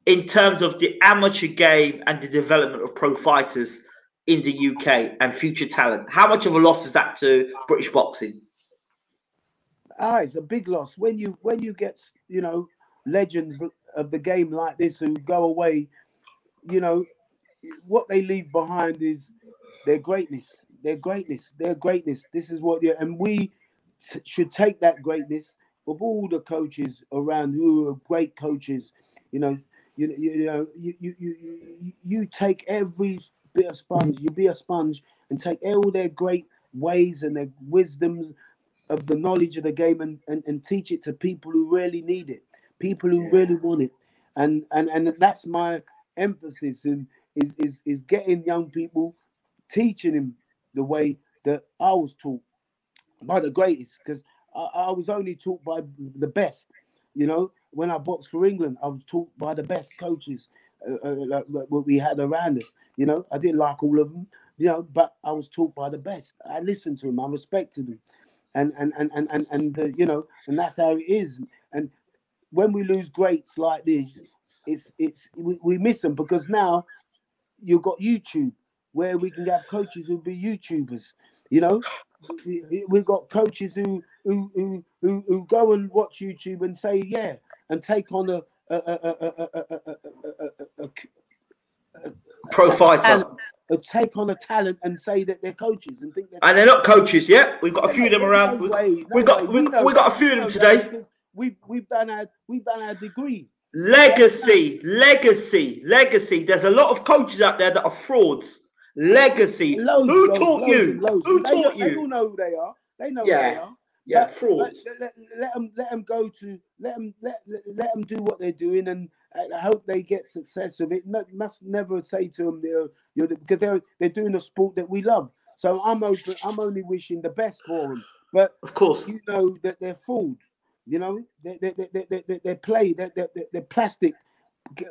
in terms of the amateur game and the development of pro fighters in the UK and future talent? How much of a loss is that to British boxing? Ah, it's a big loss when you when you get you know legends of the game like this who go away. You know what they leave behind is their greatness, their greatness, their greatness. This is what, yeah, and we t- should take that greatness of all the coaches around who are great coaches. You know, you, you know, you, you, you, you take every bit of sponge, you be a sponge and take all their great ways and their wisdoms of the knowledge of the game and, and, and teach it to people who really need it, people who Yeah. really want it. And, and and that's my emphasis in is, is is getting young people, teaching them the way that I was taught by the greatest, because I, I was only taught by the best. You know, when I boxed for England, I was taught by the best coaches uh, uh, what we had around us. You know, I didn't like all of them. You know, but I was taught by the best. I listened to them. I respected them, and and and and and, and uh, you know, and that's how it is. And when we lose greats like this, it's it's we, we miss them because now you've got YouTube where we can have coaches who be YouTubers. You know, We- we- we've got coaches who who who, who go and watch YouTube and say yeah, and take on a Pro fighter. a take on a talent and say that they're coaches and think they're And they're not coaches yet. We've got a few of them no around. way, We've no we got- way. we- know we got a few of them today. We've we've done our we've done our degree. Legacy, legacy, legacy. There's a lot of coaches out there that are frauds. Legacy. Loads, Who loads, taught loads you? and loads. Who They taught know- They you? all know who they are. They know Yeah. who they are. Yeah, But- let, let, them let them go to let them let, let, them do what they're doing, and I hope they get success with it. Must never say to them they're you're the, because they're they're doing a sport that we love. So I'm open. I'm only wishing the best for them. But Of course. you know that they're fooled. You know they they they they, they, they, they play. They're, they're, they're- plastic.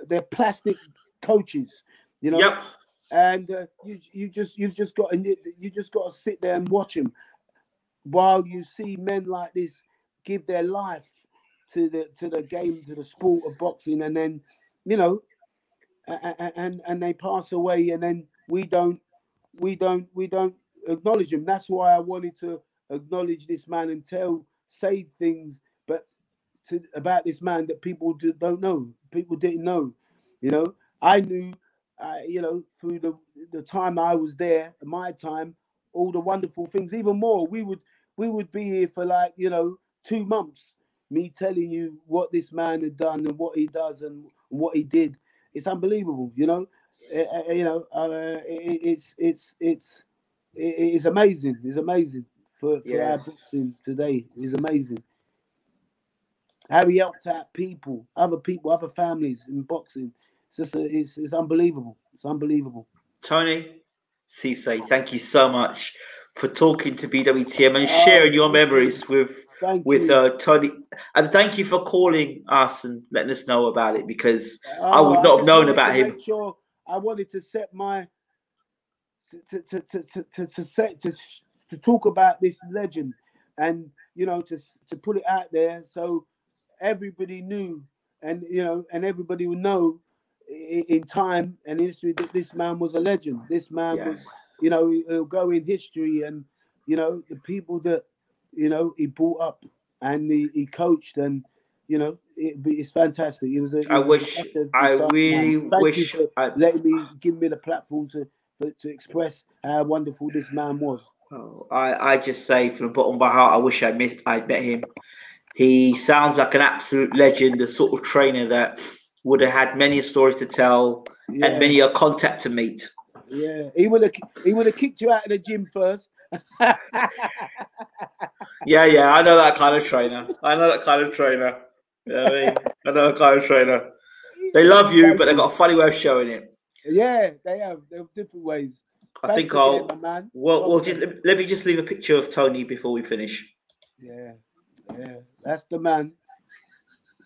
They're plastic coaches. You know Yep. and uh, you you just you've just got you just got to sit there and watch them while you see men like this give their life to the to the game to the sport of boxing and then you know a- a- a- and and they pass away and then we don't we don't we don't acknowledge them that's why i wanted to acknowledge this man and tell say things but to about this man that people do, don't know people didn't know you know i knew uh, you know, through the the time I was there, my time, all the wonderful things, even more. We would we would be here for like you know two months, me telling you what this man had done and what he does and what he did. It's unbelievable, you know. Uh, uh, you know, uh, it, it's it's it's it's amazing. It's amazing for, for our boxing today. It's amazing. How he helped out people, other people, other families in boxing. It's just a, it's it's unbelievable. It's unbelievable. Tony, Cesay, thank you so much for talking to BWTM and Oh, sharing your memories with Thank with you. uh, Tony. And thank you for calling us and letting us know about it because I Oh, would not have known about him. Sure I wanted to set my to to to to, to, to set to to talk about this legend and you know to to put it out there so everybody knew and you know and everybody would know i- in time and history that this man was a legend. This man was you know he'll go in history and you know the people that you know he brought up and he, he coached and you know it, it's fantastic. It was. A, it I was wish, I really. Wish, I, letting me give me the platform to to, to express how wonderful this man was. oh, I, I just say from the bottom of my heart, I wish I missed, I'd met him. He sounds like an absolute legend, the sort of trainer that would have had many a story to tell Yeah, and many a contact to meet. yeah. He would have he would have kicked you out of the gym first. Yeah, yeah, I know that kind of trainer. I know that kind of trainer. You know what I mean? I know that kind of trainer. They love you, but they've got a funny way of showing it. Yeah, they have. They have different ways. I Thanks think I'll. my man. Well, we'll just let me just leave a picture of Tony before we finish. Yeah, yeah. That's the man.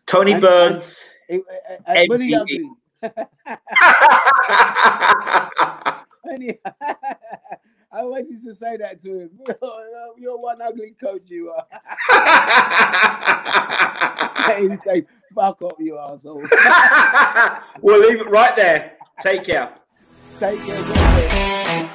Tony And- Burns. It, uh, really MBE. ugly. Really- I always used to say that to him. You're one ugly coach, you are. He'd say, fuck off, you asshole. we'll leave it right there. Take care. Take care.